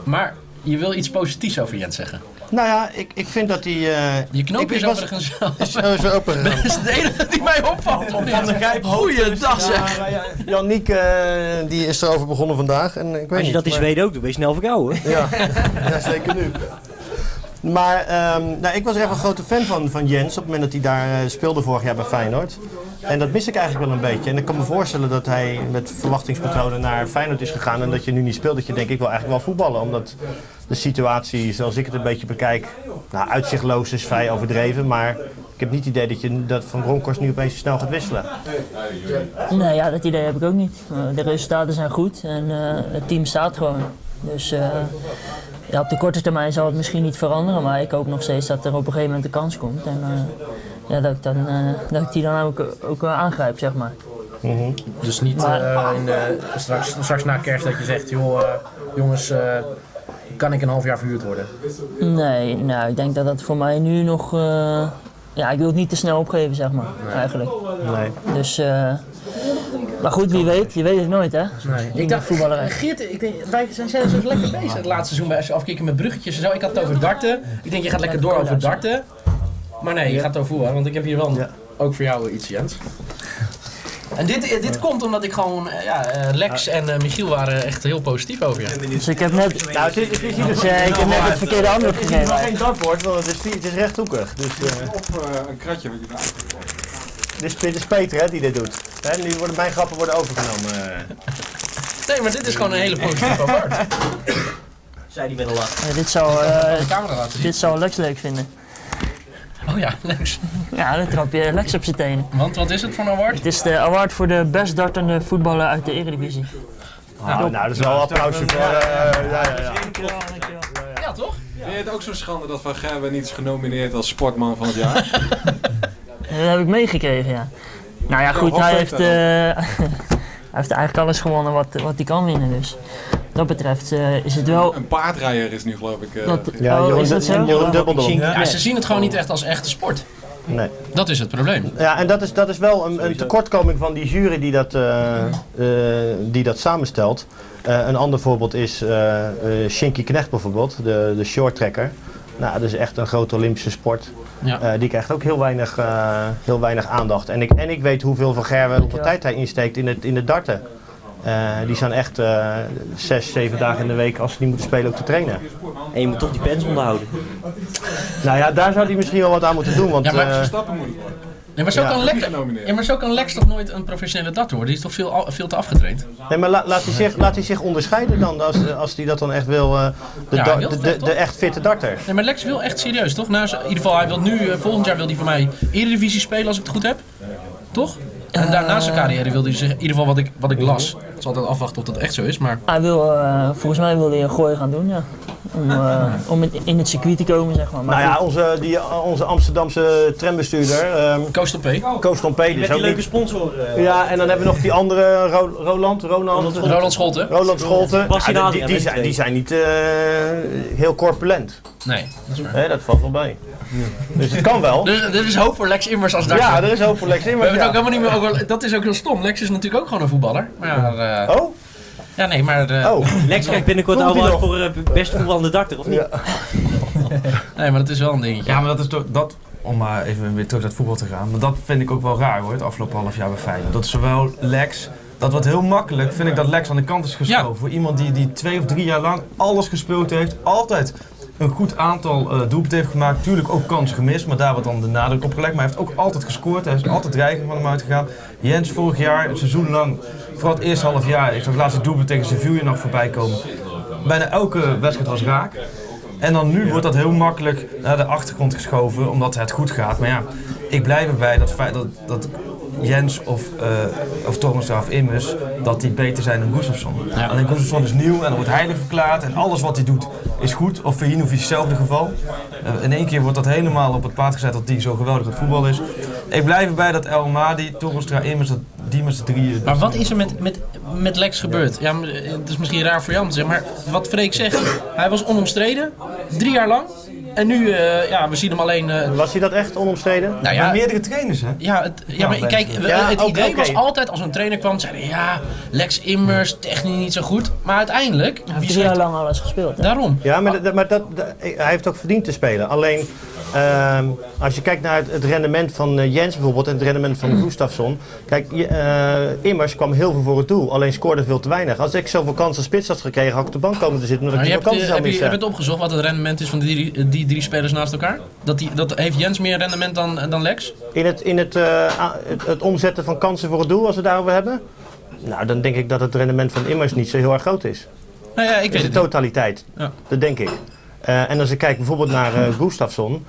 Maar je wil iets positiefs over Jens zeggen.
Nou ja, ik, ik vind dat hij... eh,
Je knoop
Ik-
is
was-
overigens wel...
is, is weer open gegaan.
Dat is de enige die mij opvalt.
Van de Gijp
Goeiedag zeg.
Ja, ja, Janiek eh, die is erover begonnen vandaag. En ik weet
Als je
niet,
dat in
maar-
Zweden ook doet, wees snel verkouden.
Ja, ja zeker nu. Maar ehm, nou, ik was er echt een grote fan van, van Jens op het moment dat hij daar eh, speelde vorig jaar bij Feyenoord. En dat mis ik eigenlijk wel een beetje. En ik kan me voorstellen dat hij met verwachtingspatronen naar Feyenoord is gegaan. En dat je nu niet speelt, dat je denkt ik wil eigenlijk wel voetballen. Omdat de situatie, zoals ik het een beetje bekijk, nou, uitzichtloos is vrij overdreven. Maar ik heb niet het idee dat, je, dat Van Bronckhorst nu opeens snel gaat wisselen.
Nee, ja, dat idee heb ik ook niet. Eh, de resultaten zijn goed en eh, het team staat gewoon. Dus eh, ja, op de korte termijn zal het misschien niet veranderen, maar ik hoop nog steeds dat er op een gegeven moment een kans komt. En eh, ja, dat, ik dan, eh, dat ik die dan ook, ook wel aangrijp, zeg maar.
Dus niet
Maar-
eh, in de, straks, straks na kerst dat je zegt, joh, eh, jongens, eh, kan ik een half jaar verhuurd worden?
Nee, nou, ik denk dat dat voor mij nu nog... eh, ja, ik wil het niet te snel opgeven, zeg maar, eigenlijk.
Nee.
Dus eh, Maar goed, wie weet, je weet het nooit hè.
Nee. Ik dacht,
voetballerij.
Geert, ik denk, wij zijn zelfs zo lekker bezig het laatste seizoen bij als je afkicken met bruggetjes en zo. Ik had het over darten. Ik denk, je gaat lekker door over darten. Maar nee, je gaat over voetbal, want ik heb hier wel ook voor jou iets, Jens. En dit, eh, dit komt omdat ik gewoon, eh, ja, eh, Lex en Michiel waren echt heel positief over je.
Dus ik heb net,
Nou, het is, het is hier
dus, ik heb net het verkeerde antwoord
Het is nog
gegeven.
geen dartboard, want het is, het is rechthoekig. Dus, eh,
Of eh, een kratje wat je eruit
dit, is, dit is Peter hè, die dit doet. Hè, nu worden mijn grappen worden overgenomen. eh.
Nee, maar dit is gewoon een hele positieve award.
Zei die met een lach.
Ja, dit zou, eh, dit zou Lex leuk vinden.
Oh ja, Lex.
Ja, dan trap je Lex op zijn tenen.
Want wat is het voor een award?
Het is de award voor de best dartende voetballer uit de Eredivisie.
Nou, nou, dat is wel een applausje voor. eh, ja, ja, ja.
Ja, toch?
Vind je het ook zo schande dat Van Gerwen niet is genomineerd als sportman van het jaar?
Dat heb ik meegekregen, ja. Nou ja, goed, hij
heeft hij
eh, hij heeft eigenlijk alles gewonnen wat, wat hij kan winnen. Dus dat betreft eh, is het wel...
Een paardrijder is nu geloof ik... eh,
Dat,
Ja,
oh,
Jeroen,
is dat zo?
Jeroen Dubbeldom.
Ja, ze zien het gewoon niet echt als echte sport.
Nee.
Dat is het probleem.
Ja, en dat is, dat is wel een, een tekortkoming van die jury die dat, eh, eh, die dat samenstelt. Eh, een ander voorbeeld is eh eh, Shinky Knecht bijvoorbeeld, de, de shorttrekker. Nou, dat is echt een grote Olympische sport.
Ja.
Eh, die krijgt ook heel weinig, eh, heel weinig aandacht. En ik, en ik weet hoeveel Van Gerwen, hoeveel
Ja.
tijd hij insteekt in het, in het darten. Eh, die staan echt eh, zes, zeven dagen in de week als ze die moeten spelen ook te trainen.
En je moet toch die pens onderhouden.
Nou ja, daar zou hij misschien wel wat aan moeten doen. Want,
Ja, maar
eh,
Verstappen moet het worden.
Nee, maar zo,
Ja.
kan Lex, ja, maar zo kan Lex toch nooit een professionele darter worden? Die is toch veel, veel te afgetraind?
Nee, maar la- laat, hij zich, laat hij zich onderscheiden dan, als, als hij dat dan echt wil, eh, de,
Ja,
da-
hij wil
de, de, echt fitte darter.
Nee, maar Lex wil echt serieus, toch? Nou, in ieder geval, hij wil nu, volgend jaar wil hij voor mij Eredivisie spelen, als ik het goed heb. Toch? En daarna zijn carrière wil hij zich, in ieder geval wat ik, wat ik las. Het is altijd afwachten of dat echt zo is, maar...
Hij wil, eh, volgens mij wil hij een gooi gaan doen, ja. Om, eh, om in het circuit te komen, zeg maar. maar
Nou ja, onze, die, onze Amsterdamse trambestuurder, ehm
Koos P.
Koos Tompé, die
Met die leuke sponsor. eh,
Ja, en dan hebben we nog die andere, Ro- Roland, Ronald,
Roland Scholten?
Roland Scholten. Ja, die, zijn,
die
zijn niet eh, heel corpulent.
Nee, dat is waar.
Hè, dat valt wel bij. Dus het kan wel.
Dus er is hoop voor Lex Immers als darter.
Ja, er is hoop voor Lex
We
Immers.
hebben het ook helemaal niet meer over... Dat is ook heel stom. Lex is natuurlijk ook gewoon een voetballer. Maar, eh,
Oh,
ja, nee, maar... eh,
oh.
Lex krijgt binnenkort allemaal voor eh, best voetballende darter, of niet?
Ja.
Nee, maar dat is wel een dingetje.
Ja, maar dat is toch, dat, om maar even weer terug naar het voetbal te gaan. Maar dat vind ik ook wel raar hoor, het afgelopen half jaar bij Feyenoord. Dat is zowel Lex, dat wordt heel makkelijk, vind ik dat Lex aan de kant is geschoven.
Ja.
Voor iemand die, die twee of drie jaar lang alles gespeeld heeft, altijd een goed aantal eh doelpunten heeft gemaakt. Tuurlijk ook kansen gemist, maar daar wordt dan de nadruk op gelegd. Maar hij heeft ook altijd gescoord, hij is altijd dreiging van hem uitgegaan. Jens vorig jaar, een seizoen lang, vooral het eerste half jaar, ik zag het laatste doelpunt tegen Sevilla nog voorbij komen. Bijna elke wedstrijd was raak. En dan nu wordt dat heel makkelijk naar de achtergrond geschoven, omdat het goed gaat. Maar ja, ik blijf erbij dat, feit dat, dat Jens of, uh, of Torenstra of Immers, dat die beter zijn dan Gustafsson. Alleen Gustafsson is nieuw en dan wordt heilig verklaard en alles wat hij doet is goed. Of Vihinovic is hetzelfde geval. Uh, in één keer wordt dat helemaal op het paard gezet dat die zo geweldig het voetbal is. Ik blijf erbij dat El Madi, Torenstra, Immers, dat die met z'n drieën...
Maar wat is er met, met, met Lex gebeurd? Ja, maar, eh, het is misschien raar voor te zeggen, maar wat Freek zegt, hij was onomstreden, drie jaar lang. En nu, uh, ja, we zien hem alleen... Uh,
was hij dat echt onomstreden?
Nou ja, meerdere trainers, hè?
Ja, het, ja, maar kijk,
ja,
het
okay,
idee
okay.
was altijd, als een trainer kwam, zeiden ja, Lex Immers, technisch niet zo goed. Maar uiteindelijk...
Hij heeft drie jaar lang alles gespeeld. Hè?
Daarom.
Ja, maar, dat, maar dat, dat, hij heeft ook verdiend te spelen. Alleen, uh, als je kijkt naar het, het rendement van uh, Jens bijvoorbeeld en het rendement van
Mm.
Gustafsson. Kijk, uh, Immers kwam heel veel voor het doel, alleen scoorde veel te weinig. Als ik zoveel kansen spits had gekregen, had ik op de bank komen te zitten. Omdat
maar
ik kansen
heb,
zou
je, heb je het opgezocht wat het rendement is van die drie, die drie spelers naast elkaar? Dat, die, dat heeft Jens meer rendement dan, dan Lex?
In, het, in het, uh, het, het omzetten van kansen voor het doel, als we het daarover hebben? Nou, dan denk ik dat het rendement van Immers niet zo heel erg groot is.
Nou ja, ik weet
de
het
totaliteit.
Ja.
Dat denk ik. Uh, en als ik kijk bijvoorbeeld naar uh, Gustafsson,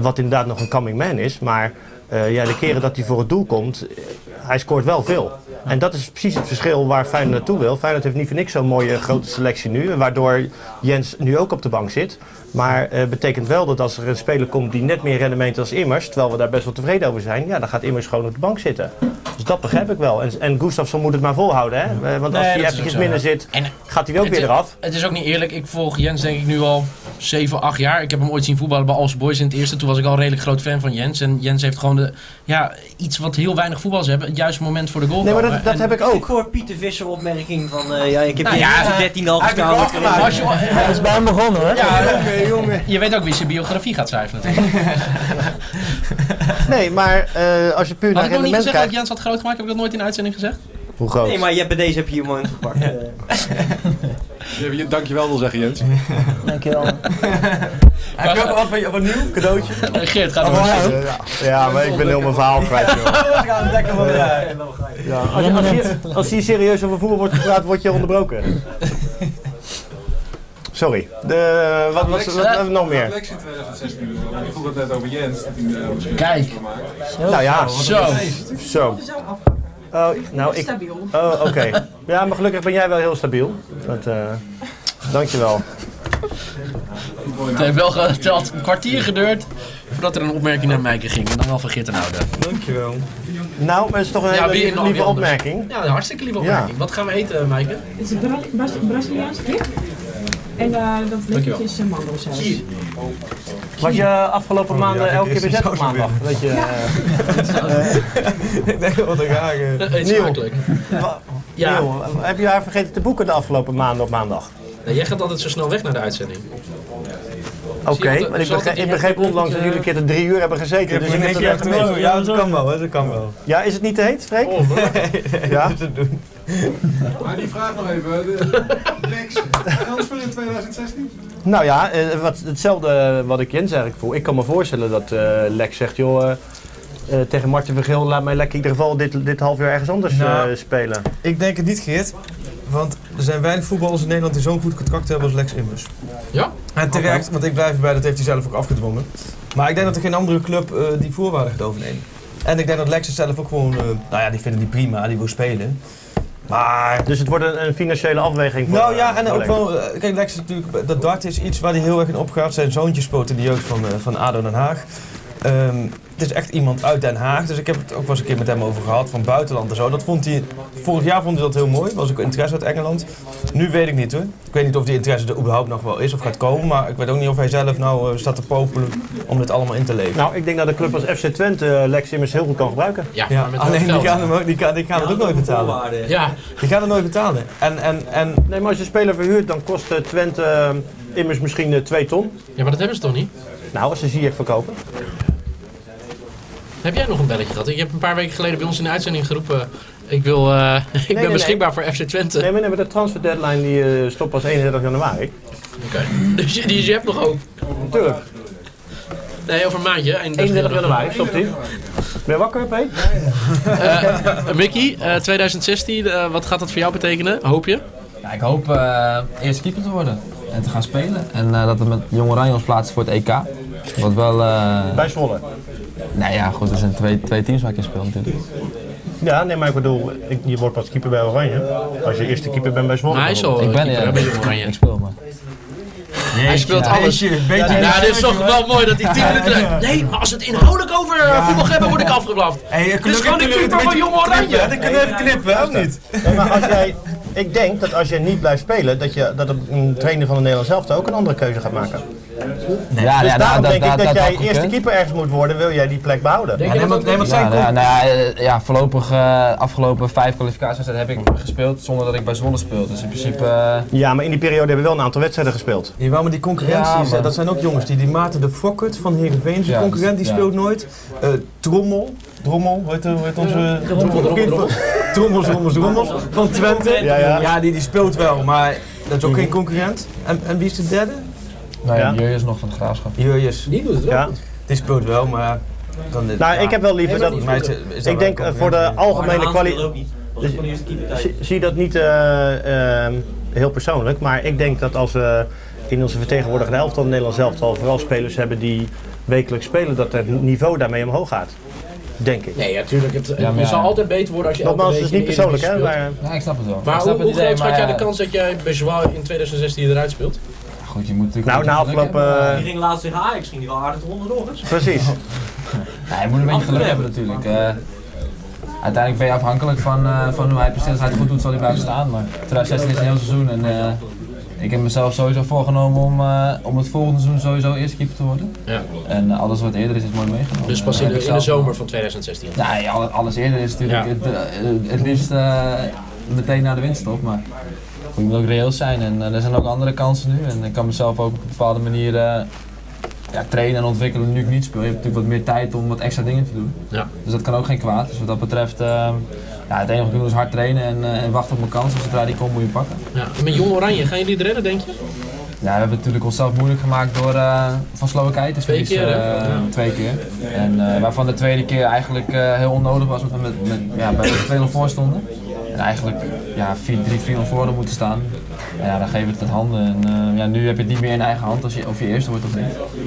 wat inderdaad nog een coming man is, maar uh, ja, de keren dat hij voor het doel komt, hij scoort wel veel. En dat is precies het verschil waar Feyenoord naartoe wil. Feyenoord heeft niet voor niks zo'n mooie grote selectie nu, waardoor Jens nu ook op de bank zit. Maar uh, betekent wel dat als er een speler komt die net meer rendement als Immers, terwijl we daar best wel tevreden over zijn, ja, dan gaat Immers gewoon op de bank zitten. Dus dat begrijp ik wel. En, en Gustafsson moet het maar volhouden, hè? Eh, Want als
Nee,
hij eventjes
zo,
minder zit,
En
gaat hij ook weer
is-
eraf.
Het is ook niet eerlijk. Ik volg Jens denk ik nu al 7, 8 jaar. Ik heb hem ooit zien voetballen bij Alse Boys in het eerste. Toen was ik al redelijk groot fan van Jens. En Jens heeft gewoon de, ja, iets wat heel weinig voetballers hebben. Het juiste moment voor de goal
Nee, maar dat,
komen.
dat
En-
heb ik ook.
Voor Pieter Visser opmerking van, eh, ja, ik heb
Nou ja,
in de 13 al gestaan.
je-
Hij is bij hem begonnen, hè?
Ja,
Jongen, jongen.
je weet ook wie zijn biografie gaat schrijven natuurlijk.
Nee, maar eh, als je puur
Had
naar
ik nog niet
rendement
gezegd dat
kijkt...
Jens had groot gemaakt? Heb ik dat nooit in de uitzending gezegd?
Hoe groot?
Nee, maar je hebt bij deze heb je je moment gepakt. Eh,
Je- je- Dankjewel wil zeggen, Jens.
Dankjewel.
Heb je ook wat van, nieuw? Cadeautje?
Eh, Geert, ga door.
Ja, ja, maar ik ben heel mijn verhaal kwijt, joh.
We gaan lekker van
Ja, als, je, als, je, als hier serieus over voetbal wordt gepraat, word je onderbroken. Sorry. De, wat was wat, nog meer?
Lex in 2016. Je vroeg het net over Jens. eh, misschien-
Kijk,
Nou ja,
zo.
zo. Oh, nou, ik...
Stabiel.
Oh, oké. Ja, maar gelukkig ben jij wel heel stabiel. Dat, eh dankjewel.
Het heeft wel geteld een kwartier geduurd voordat er een opmerking naar Mijke ging. En dan wel van Geert en Oude.
Dankjewel. Nou, dat is toch een
Ja,
hele lieve, opmerking.
Ja, een hartstikke lieve opmerking. Wat gaan we eten, Mijke?
Het is een Bra Braziliaans kip. En eh dat lichtje is uh, mandelsaus.
Was je afgelopen maanden elke keer bezet op maandag? Dat je,
Ik denk wat een graag.
Eet.
Wa-
Ja.
Heb je haar vergeten te boeken de afgelopen maanden op maandag?
Nee, jij gaat altijd zo snel weg naar de uitzending.
Oké, maar ik begreep, ik begreep onlangs dat jullie een keer tot drie uur hebben gezeten. Dus ik heb het gemist.
Ja, dat kan wel, hè, dat kan wel.
Ja, is het niet te heet, Freek? Ja?
Maar die vraag nog even. transfer in 2016?
Nou ja, eh, wat, hetzelfde wat ik Jens eigenlijk voel. Ik kan me voorstellen dat eh, Lex zegt, joh, eh, eh, tegen Martin Vergeel, laat mij lekker in ieder geval dit, dit half jaar ergens anders
Nou.
eh, spelen.
Ik denk het niet, Geert. Want er zijn weinig voetballers in Nederland die zo'n goed contract hebben als Lex Immers.
Ja?
En terecht, want ik blijf erbij, dat heeft hij zelf ook afgedwongen. Maar ik denk dat er geen andere club eh, die voorwaarden gaat overnemen. En ik denk dat Lex zelf ook gewoon, eh, nou ja, die vinden die prima, die wil spelen. Maar
Dus het wordt een, een financiële afweging voor
Nou ja, en ook wel, eh, kijk, Lex is natuurlijk, dat dart is iets waar hij heel erg in opgaat. Zijn zoontje speelt in de jeugd van, eh, van ADO Den Haag. Ehm, het is echt iemand uit Den Haag, dus ik heb het ook wel eens een keer met hem over gehad, van buitenland en zo. Dat vond hij, vorig jaar vond hij dat heel mooi, was ook interesse uit Engeland. Nu weet ik niet hoor. Ik weet niet of die interesse er überhaupt nog wel is of gaat komen, maar ik weet ook niet of hij zelf nou eh, staat te popelen om dit allemaal in te leven.
Nou, ik denk dat een club als FC Twente eh, Lex Immers heel goed kan gebruiken.
Ja,
Ja,
maar met
alleen die gaan, hem ook, die, gaan, die gaan het ook nooit betalen.
Ja,
Die gaan het nooit betalen. En, en, en
Nee, maar als je een speler verhuurt, dan kost eh, Twente eh, Immers misschien eh, 2 ton.
ja, maar dat hebben ze toch niet?
Nou, als ze Ziyech verkopen.
Heb jij nog een belletje gehad? Ik heb een paar weken geleden bij ons in de uitzending geroepen. Ik, wil, eh, ik ben
nee,
beschikbaar voor FC Twente.
Nee, maar, nee, de transfer deadline die, eh, stopt pas 31 januari.
Oké. Dus, je- dus je hebt nog hoop.
Natuurlijk.
Nee, over een maandje.
31 januari stopt hij. Ben je wakker, P?
Eh, Mickey, eh, 2016, eh, wat gaat dat voor jou betekenen? Hoop je?
Ja, ik hoop eh eerste keeper te worden en te gaan spelen. En eh, dat we met Jong Oranje ons plaatsen voor het EK. Wat wel... eh
Bij Zwolle.
Nou ja, goed, er zijn twee, twee teams waar ik in speel natuurlijk.
Ja, nee, maar ik bedoel, ik, je wordt pas keeper bij Oranje. Als je eerste keeper bent bij Zwolle.
Maar hij is al
Ik
eh,
ben
keeper, hè, bij Oranje.
Ik speel maar.
Hij speelt alles.
Beetje, beetje.
Ja, dit is toch wel mooi dat hij 10 minuten... Nee, maar als we het inhoudelijk over eh, voetbal hebben, word ik afgeblaft.
Hey,
Dit is gewoon de keeper van Jong Oranje.
Ja, dan kunnen we even knippen, of niet?
Nee, maar als jij, ik denk dat als jij niet blijft spelen, dat, je, dat een trainer van de Nederlands elftal ook een andere keuze gaat maken.
Ja,
dus
ja,
daarom
dat-
denk ik dat,
dat
jij eerste keeper ergens moet worden, wil jij die plek behouden.
Denk
Ja,
je
nee,
dat
maar, nee, maar
Ja, nou, ja, eh, ja, voorlopig uh, afgelopen vijf kwalificatiewedstrijden heb ik gespeeld zonder dat ik bij Zwolle speel. Dus in principe... eh,
Ja, maar in die periode hebben we wel een aantal wedstrijden gespeeld.
Jawel, maar die concurrentie,
Ja,
is-
maar-
dat zijn ook jongens. Die, die Maarten de Fokkert van Heerenveen, zijn
Ja,
concurrent, die
ja.
speelt nooit. Eh, Trommel, Drommel, hoe heet, hoe heet onze...
Drommel, drommel, drommel.
Trommels, Drommels, Drommels, van Twente.
Ja, ja.
die, die speelt wel, maar dat is ook geen concurrent. En, en wie is de derde?
nou ja,
Ja.
Jurje is nog van de graafschap.
Jurjes.
Die doet het wel.
Ja.
Die speelt wel, maar... Dan,
Nou, ik heb wel liever dat... Ik denk eh, voor de algemene kwaliteit... Zie, dat niet eh, ehm, heel persoonlijk, maar ik denk dat als we in onze vertegenwoordigde elftal, in Nederland elftal, vooral spelers hebben die wekelijks spelen, dat het niveau daarmee omhoog gaat. Denk ik.
Nee, ja, tuurlijk. Het,
Ja, ja.
zal altijd beter worden als je elke
Nogmaals, het is niet persoonlijk, hè? Maar,
Ja, ik snap het wel.
Maar
ik snap
hoe,
het
groot schat jij
ja,
de kans dat jij bij Joao in 2016 eruit speelt?
Goed, je moet natuurlijk
nou, na afgelopen...
hebben.
Die ging laatst tegen Ajax, ging die wel aardig door. hè?
precies.
Ja, je moet een beetje geluk hebben natuurlijk. eh. uiteindelijk ben je afhankelijk van, eh, van hoe hij presteert. Als hij het goed doet, zal hij blijven staan. Maar 2016 is een heel seizoen en eh, ik heb mezelf sowieso voorgenomen om, eh, om het volgende seizoen sowieso eerste keeper te worden.
Ja.
En eh, alles wat eerder is, is mooi meegenomen.
Dus pas in de,
ik
in de zomer van 2016.
Nee, alle- alles eerder is natuurlijk
Ja.
het, eh, het liefst eh, meteen na de winststop. Maar je moet ook reëel zijn en eh, er zijn ook andere kansen nu. En ik kan mezelf ook op een bepaalde manier eh, ja, trainen en ontwikkelen nu ik niet speel. Je hebt natuurlijk wat meer tijd om wat extra dingen te doen.
Ja.
Dus dat kan ook geen kwaad. Dus wat dat betreft, eh, ja, het enige wat ik doe is hard trainen en, en wachten op mijn kans. En zodra die komt moet je pakken.
Ja. Met Jong Oranje, gaan jullie het redden, denk je?
Ja, we hebben natuurlijk onszelf moeilijk gemaakt door eh, van Slowakije te
Twee
verliezen.
keer, Ja.
twee keer. En waarvan de tweede keer eigenlijk heel onnodig was, omdat we met, met, ja, bij de 2-0 voor stonden. En eigenlijk ja, 4-3-4-0 voor hadden moeten staan. Ja, dan geven we het uit handen. En eh, ja, nu heb je het niet meer in eigen hand als je, of je eerste wordt of niet.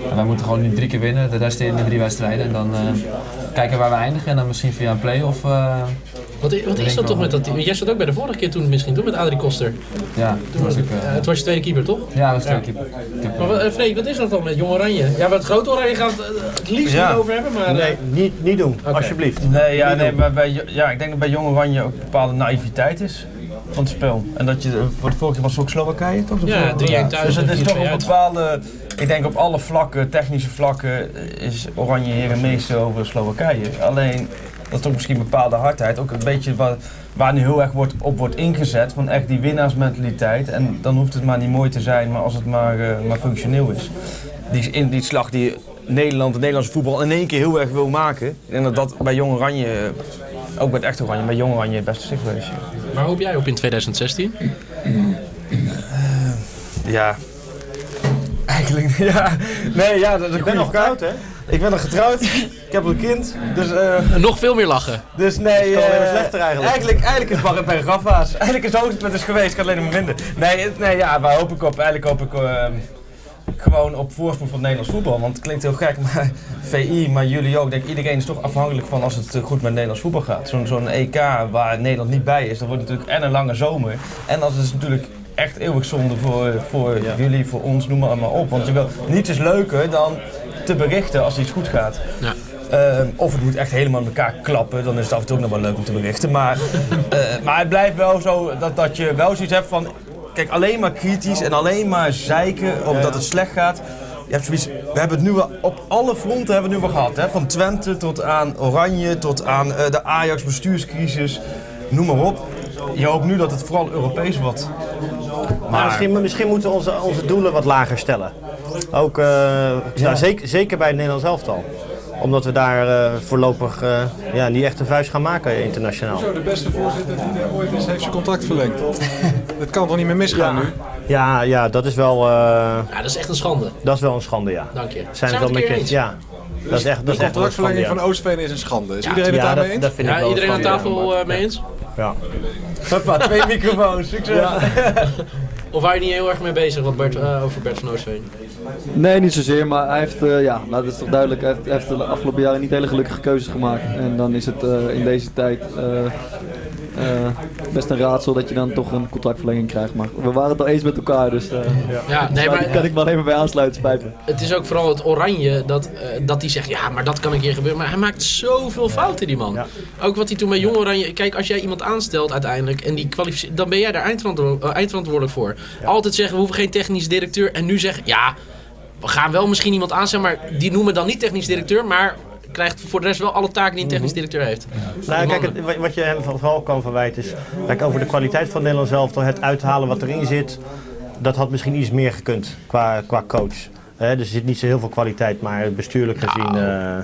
En wij moeten gewoon nu drie keer winnen, de resterende drie wedstrijden. En dan eh, kijken waar we eindigen. En dan misschien via een play-off. eh,
Wat, wat is dat toch met dat team? Jij zat ook bij de vorige keer toen misschien, toch? Met Adrie Koster.
ja,
Toen was,
ik, eh,
het was je tweede keeper, toch?
ja, dat was
Ja.
twee keer.
Maar wat, Freek, wat is dat dan met Jong Oranje? Ja, wat Groot Oranje gaat het het liefst
Ja.
niet over hebben, maar... eh,
Nee, niet, niet doen,
Oké.
alsjeblieft.
Nee, ja, nee
doen.
maar bij, ja, ik denk dat bij Jong Oranje ook een bepaalde naïviteit is van het spel. En dat je, voor de vorige keer was het ook Slowakije, toch?
Ja,
vorige-
3-1 thuis
Dus het
en
is
4-2
toch op bepaalde, ik denk op alle vlakken, technische vlakken, is Oranje heer en meester over Slowakije. Alleen, dat is toch misschien bepaalde hardheid, ook een beetje waar, waar nu heel erg wordt, op wordt ingezet, van echt die winnaarsmentaliteit. En dan hoeft het maar niet mooi te zijn, maar als het maar, eh, maar functioneel is. Die, in die slag die Nederland, het Nederlandse voetbal in één keer heel erg wil maken. Ik denk dat dat bij Jong Oranje, eh, ook bij het echte Oranje, bij Jong Oranje het beste zicht is.
Waar hoop jij op in 2016?
Ja. Eigenlijk, ja. Nee, ja, dat is een
Ik ben nog
vraag.
koud, hè?
Ik ben nog getrouwd, ik heb een kind, dus, eh,
nog veel meer lachen.
dus nee.
alleen maar
eh,
slechter eigenlijk.
Eigenlijk, eigenlijk is Barre per Rafa's. Eigenlijk is het hoogtepunt is geweest, ik kan alleen maar minder. Nee, het- nee, ja, waar hoop ik op? Eigenlijk hoop ik eh, gewoon op voorsprong van het Nederlands voetbal. Want het klinkt heel gek, maar VI, maar jullie ook. Ik denk iedereen is toch afhankelijk van als het eh, goed met Nederlands voetbal gaat. Zo'n zo'n EK waar Nederland niet bij is, dat wordt natuurlijk en een lange zomer. En dat is natuurlijk echt eeuwig zonde voor, voor jullie, voor ons, noem maar, maar op. Want je wil, niets is leuker dan te berichten als iets goed gaat.
Ja.
Ehm, of het moet echt helemaal in elkaar klappen, dan is het af en toe ook nog wel leuk om te berichten. Maar, eh, maar het blijft wel zo dat, dat je wel zoiets hebt van... Kijk, alleen maar kritisch en alleen maar zeiken omdat het slecht gaat. Je hebt zoiets, we hebben het nu wel, op alle fronten hebben we het nu wel gehad. Hè? Van Twente tot aan Oranje, tot aan eh, de Ajax bestuurscrisis, noem maar op. Je hoopt nu dat het vooral Europees wordt.
Maar misschien, misschien moeten we onze, onze doelen wat lager stellen. Ook eh, nou, zeker, zeker bij het Nederlands elftal. Omdat we daar eh, voorlopig eh, ja, niet echt een vuist gaan maken internationaal.
Zo, de beste voorzitter die er ooit is, heeft zijn contract verlengd. Het kan toch niet meer misgaan nu?
Ja, ja dat, is wel, eh,
Ja, dat is echt een schande.
dat is wel een schande, ja.
Dank je.
Zijn we het wel met
een
je? Ja, dat is echt, dat
De
is echt wel een schande,
contractverlenging
ja.
van Oostveen is een schande. Is
Ja,
iedereen het
Ja,
daarmee
dat,
eens?
dat vind ik
Ja,
wel
iedereen aan tafel eh, mee eens?
Ja.
Hoppa, twee microfoons, succes!
Of waar je niet heel erg mee bezig wat Bert, over Bert van Oostveen?
Nee, niet zozeer, maar hij heeft, eh, ja, nou, dat is toch duidelijk, hij heeft, hij heeft de afgelopen jaren niet hele gelukkige keuzes gemaakt. En dan is het eh, in deze tijd eh, eh, best een raadsel dat je dan toch een contractverlenging krijgt. Maar we waren het al eens met elkaar, dus eh
Ja, nee,
daar
maar
kan ik me alleen maar bij aansluiten, spijt me.
het is ook vooral het oranje dat, eh, dat hij zegt, ja, maar dat kan een keer gebeuren. Maar hij maakt zoveel fouten, die man.
Ja.
Ook wat hij toen bij Jong Oranje... Kijk, als jij iemand aanstelt uiteindelijk en die kwalificeert... dan ben jij daar eindverantwo- eindverantwoordelijk voor. Altijd zeggen, we hoeven geen technisch directeur. En nu zeggen, ja, we gaan wel misschien iemand aanstellen... maar die noemen dan niet technisch directeur... maar krijgt voor de rest wel alle taken die een technisch directeur heeft.
Nou, kijk, het- wat- je hem vooral kan verwijten is... Kijk, over de kwaliteit van het Nederlands elftal, het uithalen wat erin zit... dat had misschien iets meer gekund qua, qua coach. Dus er zit niet zo heel veel kwaliteit, maar bestuurlijk gezien... eh,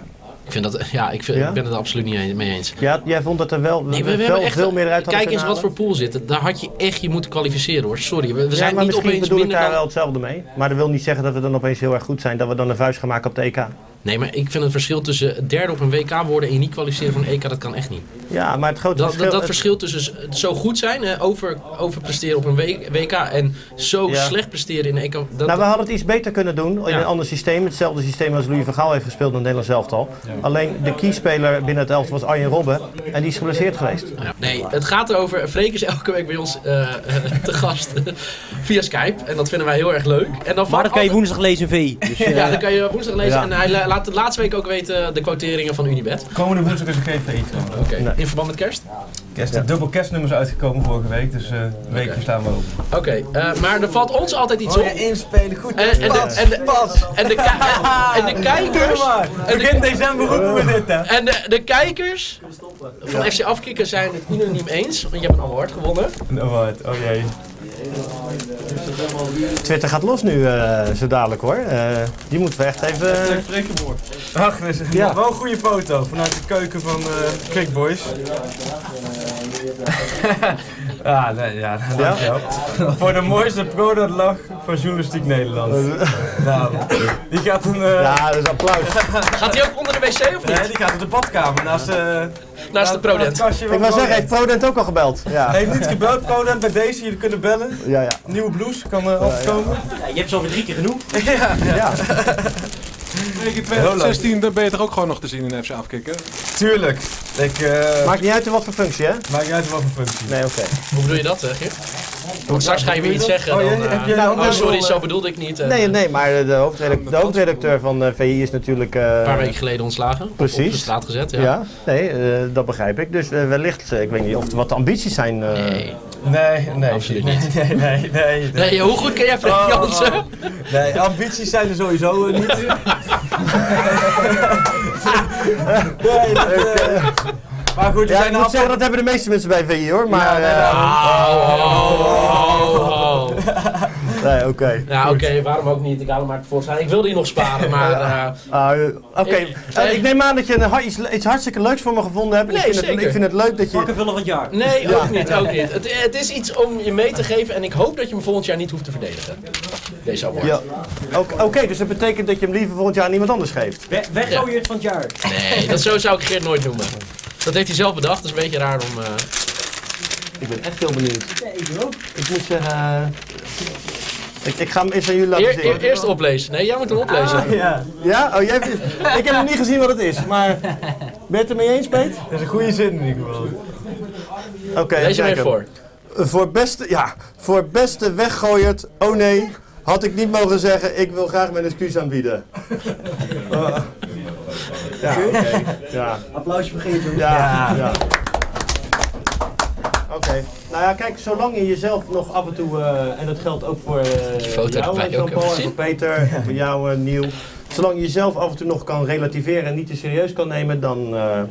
Ik, vind dat, ja, ik, vind,
Ja?
ik ben het er absoluut niet mee eens.
ja, jij vond dat er wel,
Nee, we, we
wel
echt,
veel meer uit
Kijk eens wat voor pool zitten. Daar had je echt je moeten kwalificeren hoor. Sorry, we, zijn
maar
niet
misschien
opeens
bedoel ik daar
dan...
wel hetzelfde mee. Maar dat wil niet zeggen dat we dan opeens heel erg goed zijn... dat we dan een vuist gaan maken op de EK.
Nee, maar ik vind het verschil tussen derde op een WK worden en je niet kwalificeren voor een EK, dat kan echt niet.
Ja, maar het grote
Dat,
verschil...
dat, dat
het-
verschil tussen zo goed zijn, eh, over, overpresteren op een WK en zo
Ja.
slecht presteren in een EK. Dat,
nou, we hadden het iets beter kunnen doen in
Ja.
een ander systeem. Hetzelfde systeem als Louis van Gaal heeft gespeeld in het Nederlands elftal. Alleen de keyspeler binnen het elftal was Arjen Robben. En die is geblesseerd geweest.
Ja, nee, het gaat erover. Freek is elke week bij ons eh, eh, te gast via Skype. En dat vinden wij heel erg leuk. En dan
Maar dat kan je woensdag lezen in VI. Dus, eh,
Ja, dan kan je woensdag lezen
Ja.
en hij laat laat de laatste week ook weten de quoteringen van Unibet.
Komende woensdag is er geen VI trouwens.
Oké,
Nee.
in verband met kerst?
Kerst, de dubbel kerstnummers uitgekomen vorige week, dus eh een weekje staan we open.
Oké, eh, maar er valt ons altijd iets
Oh
op.
ja, inspelen, goed.
En, en, de,
Pas,
en, de,
pas.
en, de, en de kijkers. En
Begin
de,
december roepen we dit, hè?
en de, de kijkers van FC Afkikken zijn het unaniem eens. Want je hebt een award gewonnen.
Een award, oh jee.
Twitter gaat los nu eh, zo dadelijk hoor. Eh, die moeten we echt even...
Ach, dat is
Ja.
wel een goede foto vanuit de keuken van eh Quick Boys. ja, nee, ja, dankjewel. Voor de mooiste product van Journalistiek Nederland. nou, die gaat een... eh,
Ja, dat is applaus.
Gaat die ook onder de wc of
nee,
niet?
die gaat op de badkamer naast, eh
Naast de Prodent.
kastje van
Ik wou zeggen,
Prodent.
heeft Prodent ook al gebeld? Ja,
Hij heeft niet gebeld, Prodent, bij deze. Jullie kunnen bellen.
ja, ja.
Nieuwe blouse kan eh opkomen.
Ja, je hebt ze alweer drie keer genoemd.
ja,
ja.
In
Heel leuk.
2016 dan ben je toch ook gewoon nog te zien in FC Afkikken?
tuurlijk. Ik, eh
Maakt niet uit in wat voor functie, hè?
maakt niet uit wat voor functie.
Nee, oké.
Hoe bedoel je dat, eh, Geert? Want straks ga je weer iets zeggen.
Oh,
Dan, eh, oh,
ook
sorry, zo bedoelde ik niet. eh,
Nee, nee, maar de, hoofdredacteur, de hoofdredacteur van eh, VI is natuurlijk... eh,
Een paar weken geleden ontslagen.
Precies.
Op de straat gezet, ja.
Ja, nee, eh, dat begrijp ik. Dus wellicht, ik weet niet of wat de ambities zijn. eh,
Nee.
Nee, nee.
Absoluut niet.
Nee, nee, nee. nee.
Nee, hoe goed ken jij Freddy
Oh,
Jansen?
oh. Nee, ambities zijn er sowieso niet. nee, dat, maar goed,
Ja, ik moet zeggen, dat hebben de meeste mensen bij VI hoor. Maar,
nee,
eh,
Oh, oh, oh, oh.
nee, oké.
Ja, oké, waarom ook niet? Ik haal hem maar tevoorschijn. Ik wilde die nog sparen, maar... eh,
Ah, eh, Oké,
Ik-
Eh, ik neem aan dat je een, iets, iets hartstikke leuks voor me gevonden hebt.
Nee,
ik, vind het,
zeker.
ik vind het leuk dat je...
Vakkenvullen van het jaar.
nee, ook niet, ook niet. Het, het is iets om je mee te geven en ik hoop dat je hem volgend jaar niet hoeft te verdedigen. Deze award.
Ja. Oké, oké, dus dat betekent dat je hem liever volgend jaar aan iemand anders geeft.
We weggooien het van het jaar.
Nee, dat zo zou ik Geert nooit noemen. Dat heeft hij zelf bedacht, dat is een beetje raar om... eh,
Ik ben echt heel benieuwd.
Nee, ik ook.
Ik moet zeggen... eh, ik, ik ga hem eerst aan jullie laten zien.
eer- eerst oplezen. Nee, jij moet hem oplezen.
Ja? Ja? Oh, jij, ik heb nog niet gezien wat het is, maar... Ben je het ermee eens, Peet?
Dat is een goede zin in ieder geval.
Oké,
Lees hem voor.
Voor beste, ja, voor beste weggooierd, oh nee, had ik niet mogen zeggen, ik wil graag mijn excuus aanbieden. Ja, oké. Ja,
Applausje voor Geert.
ja, ja. Oké. Nou ja, kijk, zolang je jezelf nog af en toe, eh, en dat geldt ook voor eh,
foto
jou, Jean-Paul, voor Peter, en voor jou, eh, Niel. Zolang je jezelf af en toe nog kan relativeren en niet te serieus kan nemen, dan, eh,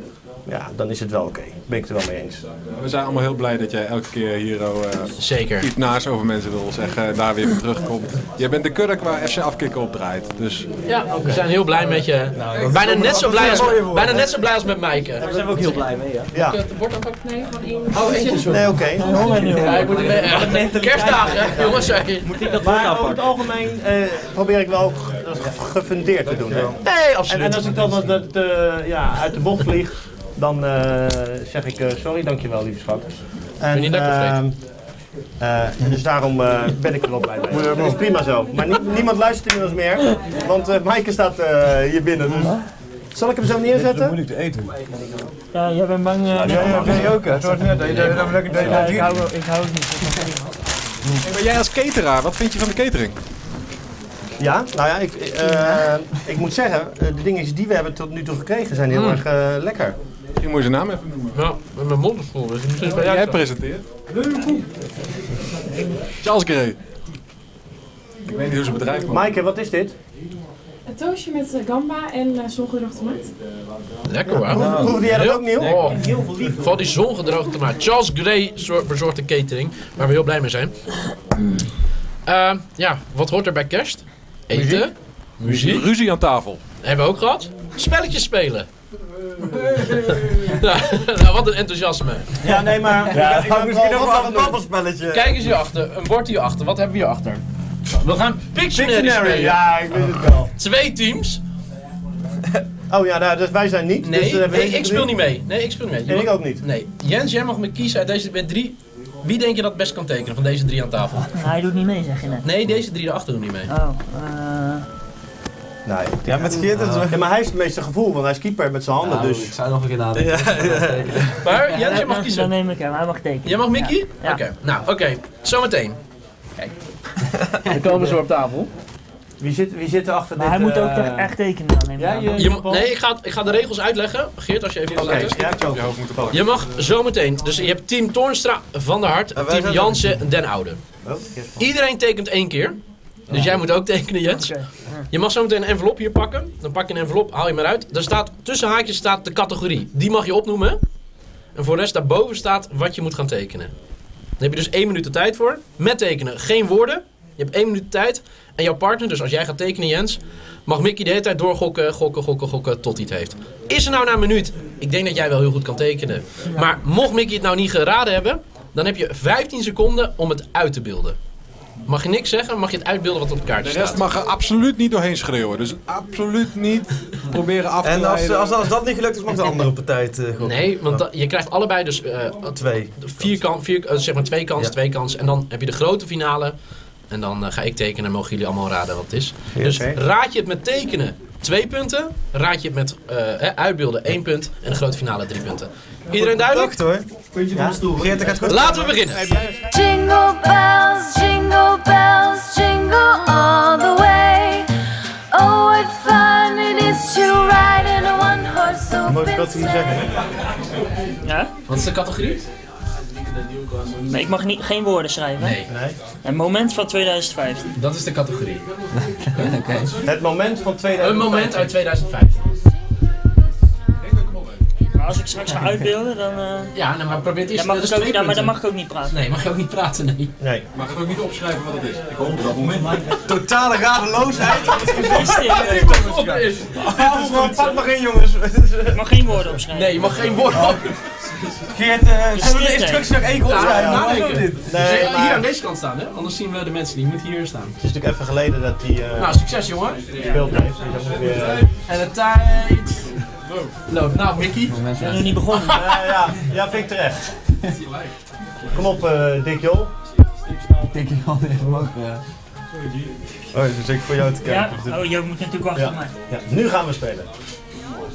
ja, dan is het wel oké. Ben ik het er wel mee eens.
We zijn allemaal heel blij dat jij elke keer hier eh,
Zeker.
iets naars over mensen wil zeggen en daar weer weer terugkomt. Jij bent de kurk waar FC Afkikken op draait. Dus
Ja, we zijn heel blij met je. Bijna net zo blij als, bijna net zo blij als met Maaike.
Daar zijn we ook heel blij mee, ja.
Ja,
Het bord ook
Nee, gewoon één.
Oh, eentje, sorry.
nee, oké.
Ja, ik moet het mee- ja, Kerstdagen, jongens.
Moet ik dat
Maar over het algemeen eh, probeer ik wel gefundeerd te doen.
Nee, absoluut.
en als ik dan dat, dat, eh, ja, uit de bocht vlieg, dan eh, zeg ik eh, sorry, dankjewel lieve schat. En,
je niet lekker
ehm, eh, dus daarom eh, ben ik er wel blij mee. Dat is prima zo. Maar nie- niemand luistert inmiddels meer, want eh Maaike staat eh, hier binnen. Dus. Zal ik hem zo neerzetten?
moeilijk te eten.
Ja, jij bent bang. eh,
Ja, ja, ben je ook, net, dat dat
ik hou, ik het niet van
Hey, maar jij als cateraar, wat vind je van de catering?
Ja, nou ja, ik, eh, ik moet zeggen, de dingen die we hebben tot nu toe gekregen zijn heel
Mm.
erg lekker.
Je moet je naam even noemen.
Ja, met mijn mond is vol. Dus misschien bij
Jij
jou.
presenteert. Charles Gray. Ik weet niet hoe zijn bedrijf komt.
Maaike, wat is dit?
Een toastje met eh, gamba en uh, zongedroogde tomaat.
Lekker hoor.
Proefde jij dat ook, Niel?
Oh, Vooral die zongedroogde tomaat. Charles Gray soort- verzorgt de catering, waar we heel blij mee zijn. Eh, ja, wat hoort er bij kerst? Eten. Muziek.
Ruzie aan tafel.
Hebben we ook gehad. Spelletjes spelen. Nou, wat een enthousiasme.
Ja, nee, maar...
Ja,
ik ben
misschien
wat
wel een babbelspelletje.
Kijk eens hierachter. Een bord hierachter. Wat hebben we hierachter? We gaan Pictionary,
Pictionary,
spelen.
ja, ik weet het wel.
Twee teams.
Oh ja, nou, dus wij zijn niet.
Nee,
dus,
nee, ik speel niet mee. Nee, ik speel niet mee.
En ik ook niet.
Nee. Jens, jij mag me kiezen uit deze met drie. Wie denk je dat het best kan tekenen van deze drie aan tafel?
Hij doet niet mee, zeg je net.
Nee, deze drie erachter doen niet mee.
Oh, eh.
Nee.
Ja, met Geert is het
Ja, maar hij is het meeste gevoel, want hij is keeper met zijn handen,
Nou,
dus...
Ik zou nog een keer nadenken.
Maar Jens, jij mag
dan, dan
kiezen.
neem ik hem, hij mag tekenen.
Jij mag Mickey?
Ja.
Oké, nou oké. Zometeen. Kijk. Dan komen ze op tafel.
Wie zit, wie zit er achter
Maar
dit?
hij moet ook
eh,
echt- tekenen dan, neem ik
Ja, je,
Je, nee, ik ga, ik ga de regels uitleggen. Geert, als je even kan
Oké,
luisteren.
jij hebt je ook moeten pakken.
Je mag zometeen, dus je hebt team Toornstra, Van der Hart,
wij
team Jansen, Den Oude.
Oh.
Iedereen tekent één keer. Dus jij moet ook tekenen, Jens. Je mag zo meteen een envelop hier pakken. Dan pak je een envelop, haal je maar uit. Daar staat, tussen haakjes staat de categorie. Die mag je opnoemen. En voor de rest daarboven staat wat je moet gaan tekenen. Dan heb je dus één minuut de tijd voor. Met tekenen, geen woorden. Je hebt één minuut de tijd. En jouw partner, dus als jij gaat tekenen, Jens, mag Mickey de hele tijd doorgokken, gokken, gokken, gokken, tot hij het heeft. Is er nou na een minuut, ik denk dat jij wel heel goed kan tekenen. Maar mocht Mickey het nou niet geraden hebben, dan heb je 15 seconden om het uit te beelden. Mag je niks zeggen, mag je het uitbeelden wat op het
De rest
staat.
mag er absoluut niet doorheen schreeuwen. Dus absoluut niet proberen af te
En als, als, als dat niet gelukt is, mag de andere partij het eh, gokken.
Nee, want da- je krijgt allebei dus eh,
Twee.
vier kan, vier, eh, zeg maar twee kansen,
Ja.
twee kansen. En dan heb je de grote finale. En dan eh, ga ik tekenen en mogen jullie allemaal raden wat het is.
Ja,
Dus raad je het met tekenen twee punten. Raad je het met eh, hè, uitbeelden één punt. En de grote finale drie punten. Iedereen duidelijk?
Hoor. Puntje van de stoel. Geert, dat gaat goed.
Laten we beginnen.
Jingle bells, jingle bells, jingle all the way. Oh, what fun it is to ride in a one-horse
Moet ik
open
wat hier zeggen?
sleigh.
Ja?
Wat is de categorie?
Maar ik mag niet, geen woorden schrijven.
Nee,
Nee.
Een moment van 2015.
dat is de categorie.
Het moment van 2000.
Een moment uit 2015.
Maar als ik straks ga uitbeelden, dan, eh,
Ja, nou, maar probeer het eerst
dan, mag
is
ik ook, dan, maar dan mag ik ook niet praten.
Nee, mag je ook niet praten, nee.
Nee.
Mag het ook niet opschrijven wat het is. Ik hoop dat moment.
Totale radeloosheid.
Is dit, eh,
Afgerond, pak maar in jongens.
ik mag geen woorden opschrijven.
Nee, je mag geen woorden op.
Geert, eh zullen we de instructie nog één keer
Ja,
opschrijven?
Nee,
Dus, eh,
maar-
Hier aan deze kant staan, hè? Anders zien we de mensen die moeten hier staan.
Het is natuurlijk even geleden dat hij eh
Nou, succes jongen.
heeft. Weer, eh,
En de tijd. Loopt. Nou, Mickey.
Ik ben nog niet begonnen.
eh, ja, ja, vind ik terecht. Kom op, eh Dick Jol.
Denk je al even omhoog.
Oh, dat is ik voor jou te
Ja?
kijken.
Oh, je moet natuurlijk wachten
Ja.
op mij.
Ja, nu gaan we spelen.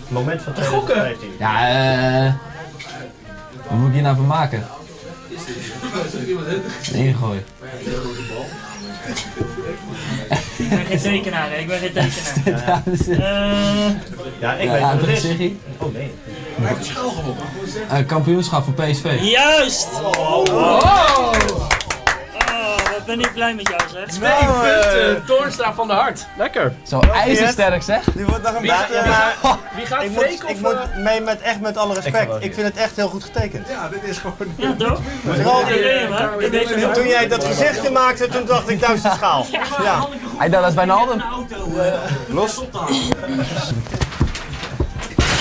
Moment van 2015.
Ja, eh. Wat moet ik hier nou van maken? Ingooien.
Ik ben geen tekenaar, ik ben geen tekenaar.
Ja, dus, eh,
Ja, ik
ja,
weet wat het
wat
is.
zeg je?
Oh nee.
Eh, kampioenschap voor PSV.
juist! Oh, wat ben ik blij met jou, zeg.
Twee punten. Toornstra van de Hart. Lekker.
Zo ijzersterk zeg.
Die wordt nog een
Wie,
beetje...
Ja, maar
wie gaat
ik moet,
of...
ik moet
eh,
mee met, echt met alle respect. Ik vind het echt heel goed getekend.
Ja, dit is gewoon...
Ja, toch?
Vooral toen jij dat gezichtje maakte, toen dacht ik Duitse schaal. Ja.
Hij dacht dat is bijna Alden.
Los.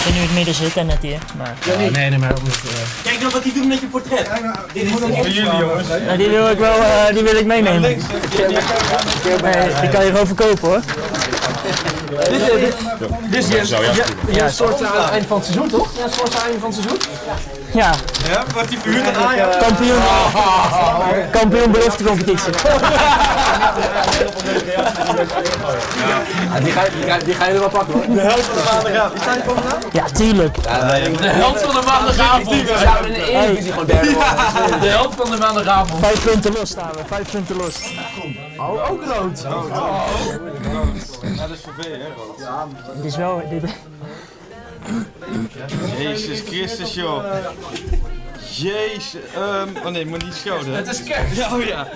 Ik ben nu in het midden zitten net hier. Maar,
nee, nee, maar... omdat, eh,
Kijk nou wat hij doet met je portret. Dit is
Voor jullie jongens.
nou, die wil ik wel eh, die wil ik meenemen. Nee, die kan je gewoon verkopen hoor.
Dus Jens, ja, Jens soort aan het eind van het seizoen, toch? Ja, soort aan het einde van het seizoen.
Ja,
Ja, wordt die verhuurd aan Ajax?
kampioen. Kampioen beloftecompetitie.
die, ga, die, ga, die ga je er wel pakken, hoor.
De helft van de maandag gaat. Wie zijn komen nou?
Ja, tuurlijk.
De helft van de maandagavond. We zouden in de Eredivisie gewoon derde. De helft van de maandagavond.
Vijf punten los staan we, vijf punten los.
Oh, ook rood.
Dat is voor V, hè, Roland?
Dit is wel...
Jezus Christus, joh. Jezus. ehm oh nee, moet niet schouden.
Het is kerst.
Ja, oh ja.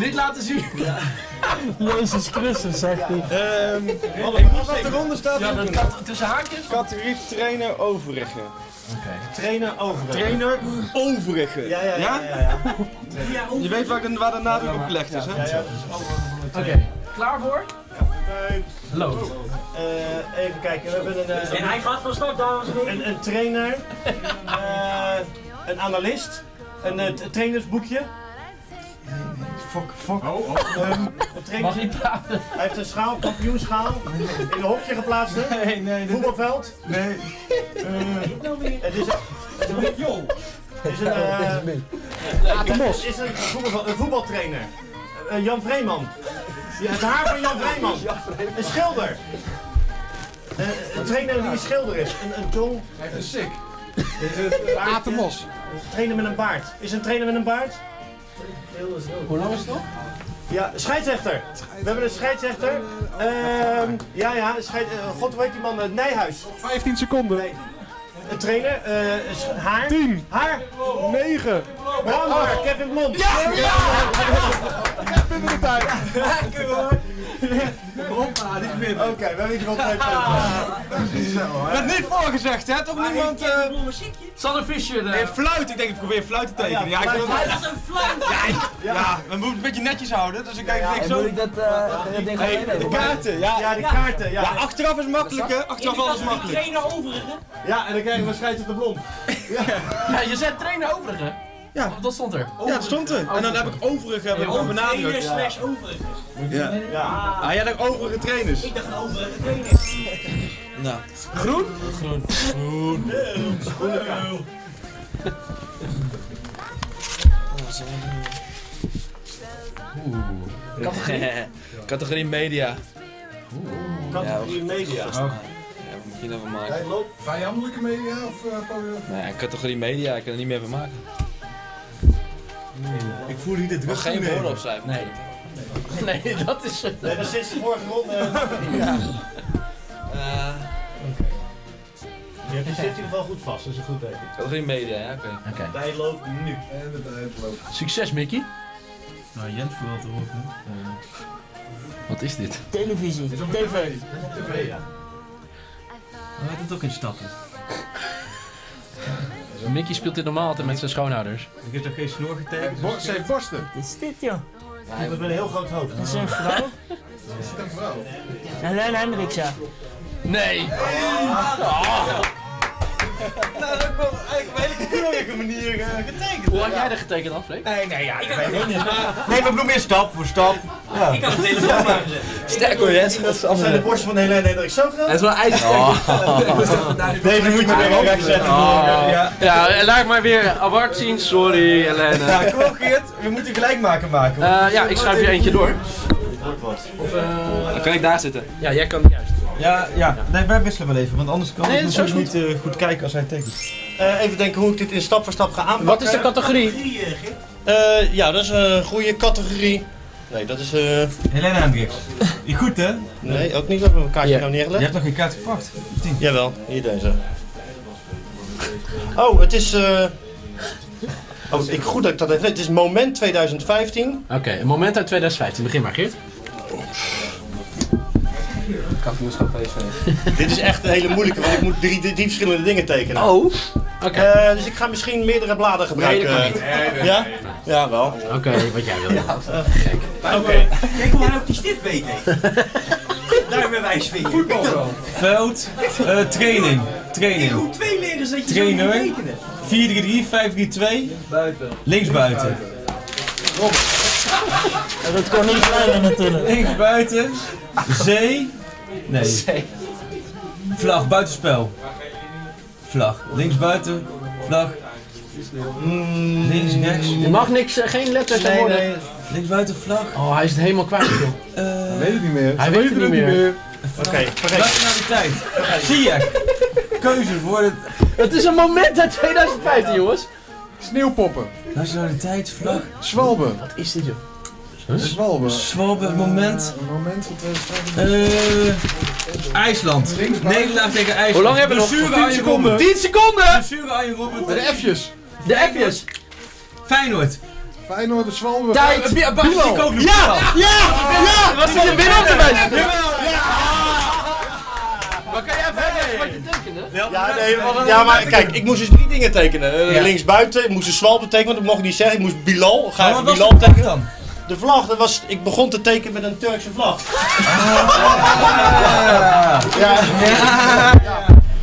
Niet laten zien.
Jezus Christus, zegt hij.
Ehm ik moet wat eronder staat.
Ja, dat tussen haakjes.
Categorie trainer Overiggen.
Trainer over.
Trainer Overiggen.
Ja, ja, ja. ja, ja.
Je weet waar, de- waar de nadruk op gelegd is, hè?
Oké, klaar voor? Loop.
Eh, even kijken, we hebben een, eh,
En hij gaat van start, dames en heren.
een, een trainer, eh, een analist, een eh, trainersboekje. Fuck, fuck. Ehm, een trainer-
Mag niet praten.
Hij heeft een schaal, kampioenschaal, in een hokje geplaatst. hè?
Nee, nee,
Voetbalveld.
nee.
Het is een... Het is een... eh, Het is een, voetbal, een voetbaltrainer. Eh, Jan Vreeman. Ja, het haar van Jan Vreeman. Een schilder. Eh, een trainer die een schilder is. Een, een tong.
Hij heeft een sik.
Een
Atemos.
trainer met een baard. Is een trainer met een baard?
Hoe lang is het nog?
Ja, scheidsrechter. We hebben een scheidsrechter. Ehm, ja, ja, scheid, eh, god, hoe heet die man? Eh, Nijhuis.
15 seconden.
Een trainer. sch- haar.
10,
Haar.
9.
Blauw haar. Kevin Blond. Ja!
Binnen de tijd.
Oké, we hebben hier wel twee punten.
werd niet voorgezegd, hè? Toch niemand... eh
Sander Fischer. eh.
Nee, fluit. Ik denk, ik probeer fluit te tekenen. Ja, ik
Hij was een fluit!
Ja, ik- ja, we moeten het een beetje netjes houden. Dus ik kijk,
En
zo...
moet ik dat, eh, dat ding
de kaarten, ja.
Ja, die kaarten. Ja,
Ja, achteraf is makkelijk, hè? Achteraf alles makkelijk.
trainer overige.
ja en dan krijgen we scheidsrechter Blond.
Ja, je zet trainer overige.
Ja.
Dat stond er.
Ja, dat stond er. En dan heb ik overige heb ik gewoon
Trainer
benadrukt.
slash overige.
Ja.
Ja.
Ah, jij dacht overige trainers.
Ik dacht overige trainer.
Nou.
Groen?
Categorie media.
Categorie media.
Ja, je nou van maken?
Vijandelijke media of uh,
Nee, categorie media, ik kan er niet meer van maken.
Ik voel niet de druk
Mag geen woorden opschrijven. Nee.
Nee, dat is het.
Nee, dat is sinds de vorige ronde. eh,
Eh,
Je hebt- je zit in ieder geval goed vast, dat is een goed teken.
categorie media, ja, oké.
Oké.
Tijd loopt nu.
En de tijd loopt.
Succes, Mickey.
Nou, Jens voelt erop, hè.
Wat is dit?
Televisie. TV.
TV, ja.
Hij had het ook in stappen.
Mickey speelt dit normaal altijd met zijn schoonouders.
Ik heb toch geen snor getekend?
Bo- Ze heeft borsten.
Wat is dit, joh?
Ik heb een heel groot hoofd.
Dat is een vrouw.
Is het een vrouw?
Helene Hendricks, ja.
Nee!
Nou, dat kwam eigenlijk op een hele keurige manier eh, getekend.
Hoe had jij er getekend dan, Freek?
Nee, nee, ja, ik weet het niet. Nee, maar ik bedoel meer stap voor stap. Ja.
Ik had een telefoon aangezet.
Sterk hoor, Jens.
Dat zijn de borsten van Helene Hendricks zo groot?
Het is wel ijzersterk.
Deze moet je weer recht zetten.
Ja.
Ja, en laat ik maar weer apart zien. Sorry, Helene.
Ja, kom op Geert, we moeten gelijk maken maken.
Eh, ja, ik schuif je eentje door. Of, eh,
Dan kan ik daar zitten.
ja, jij kan juist.
Ja, ja. Nee, wij wisselen wel even, want anders kan
Nee,
ik natuurlijk niet eh, goed kijken als hij tekent.
Eh, even denken hoe ik dit in stap voor stap ga aanpakken.
Wat is de categorie?
Eh, ja, dat is een goede categorie. Nee, dat is... eh
Helena Hendricks. Je goed hè?
nee, ook niet. We hebben een kaartje
Ja.
nou
Je
neergelegd.
hebt nog geen kaart gepakt.
Jawel, hier deze. Oh, het is... eh Oh, ik, goed dat ik dat even weet. Het is Moment 2015.
Oké, een moment uit 2015. Begin maar, Geert.
Kampioenschap PSV.
Dit is echt een hele moeilijke, want ik moet drie, drie, drie verschillende dingen tekenen.
Oh. Oké.
Eh, dus ik ga misschien meerdere bladen gebruiken.
Nee, dat kan niet.
Ja? Ja, wel.
Oké, wat jij wil.
Oké.
Kijk hoe hij ook die stift heeft. Daar bij wijs van Voetbal.
Veld, eh, training. Training.
Goed twee leren dat je
Trainer.
tekenen.
4-3-3, 5-3-2.
Buiten.
Linksbuiten.
Ja, Dat kon niet kleiner natuurlijk.
Linksbuiten. Zee. Nee. Vlag, buitenspel. Vlag. Linksbuiten. Vlag. Links, rechts.
Je mag niks, eh, geen letters
Nee,
woorden.
nee.
Linksbuiten, vlag.
Oh, hij is het helemaal kwijt, joh.
Eh,
Weet het niet meer.
Hij weet het niet meer.
Oké, vergeet.
Nationaliteit. Zie je. Keuze voor het
Het is een moment uit 2015, jongens.
Sneeuwpoppen.
nationaliteit, vlag.
Zwalben.
Wat is dit, joh?
Zwalben.
Zwalbe, moment.
Een moment van 2015.
Eh IJsland. Nederlaag tegen IJsland.
Hoe lang hebben we nog?
Blessure
10
Arjen
seconden.
Robben.
10 seconden!
Arjen
de F'jes.
De F'jes.
Feyenoord.
Feyenoord, de Zwalben.
Tijd.
Eh.
Ja! Ja! Ja! Was dit een winnaar erbij? Maar kan jij even wat je tekende?
Ja, nee, ja, maar kijk, ik moest dus drie dingen tekenen. Eh,
Ja.
Linksbuiten, ik moest een zwalp betekenen, want dat mocht ik niet zeggen. Ik moest Bilal, ga
Maar
even Bilal tekenen.
dan?
De vlag, dat was, ik begon te tekenen met een Turkse vlag. Ja.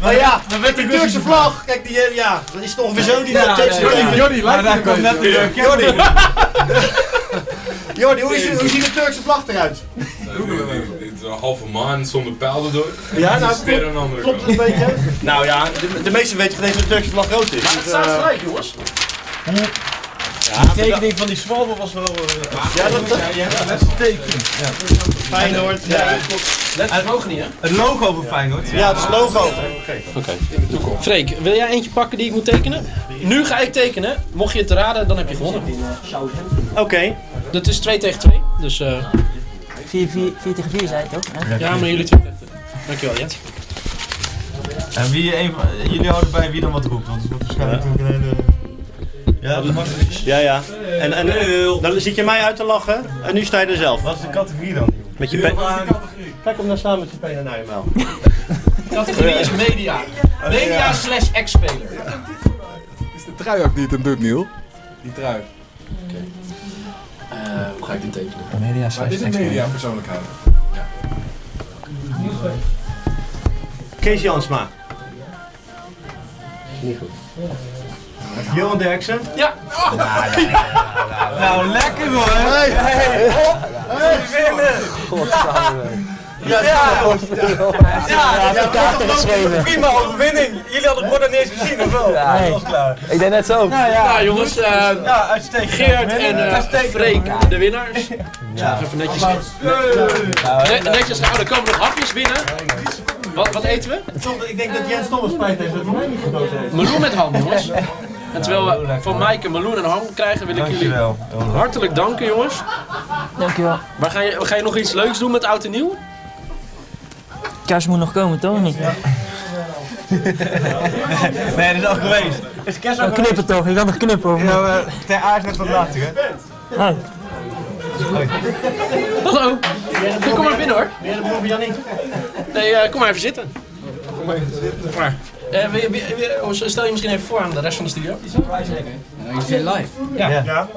Maar ja, met die Turkse vlag, kijk, die, eh, ja, dat is toch ongeveer zo die dat tekst
Jordi,
Maar
lijkt
daar
het
komt
een
net de Jordi.
Jordi, hoe, is, hoe ziet de Turkse vlag eruit?
Het is een halve maan zonder pijl erdoor.
Ja, nou,
de
Klopt het een beetje? Nou ja, de, de meesten weten dat deze Turkse vlag rood is.
Het
Dus,
staat
eh,
gelijk, jongens.
De tekening van die Zwalbe was wel... eh,
Ja, dat
ja, je hebt het best getekend. Ja.
Feyenoord, ja.
Let hoog niet, hè?
Het logo van Feyenoord.
Ja, het is logo.
Freek, wil jij eentje pakken die ik moet tekenen? Nu ga ik tekenen. Mocht je het raden, dan heb je gewonnen.
Oké.
Dat is 2 tegen 2. Dus eh
4 tegen 4 zei je toch? hè?
ja, maar jullie twee tegen twee. Dankjewel Jens.
En wie een, van- jullie houden bij wie dan wat roept, want het wordt waarschijnlijk ook een hele...
Ja, ja, ja. En, en dan zit je mij uit te lachen en nu sta je er zelf.
Wat is de categorie dan?
Met je pen. Kijk hem dan staan met je pen naar je muil.
Categorie is media. Media slash ex-speler.
Is de trui ook niet een dut, Niel? Die trui.
Eh, hoe ga ik dit tekenen?
Media slash
dit is media persoonlijkheid.
Kees Jansma. Niet goed. Johan Derksen.
Ja.
Nou, lekker hoor!
Hey, hey,
Ja, ja, ja, ja, kaarten geschreven.
Prima overwinning. Jullie hadden het bord nog niet eens gezien, of wel?
Ja, nee.
klaar.
Ik deed net zo.
Nou ja,
Nou jongens, eh
Ja, uitstekend.
Geert en eh
Uitstekend.
Freek de winnaars. Ja. Even netjes. Ne- netjes, nou, er komen nog hapjes binnen. Wat, wat eten we?
Ik denk dat Jens Thomas spijt heeft dat hij mij niet gedood heeft.
Meloen met ham, jongens. En terwijl we van Maaike meloen en ham krijgen, wil ik jullie
Dankjewel.
hartelijk danken, jongens.
Dankjewel.
Maar ga je, ga je nog iets leuks doen met oud en nieuw?
Kerst moet nog komen, toch? Niet?
Nee, dat is al geweest.
Is kerst
Oh, knippen toch? Ik kan nog knippen of niet?
Ja, maar ter aard net wat later, hè?
Oh.
Hallo. Kom maar binnen hoor.
Ben je de broer van Jannie?
Nee, eh, kom maar even zitten. Kom maar. Eh, wil je- wil je- stel je misschien even voor aan de rest van de studio.
Ik zit live.
Ja.
Ja.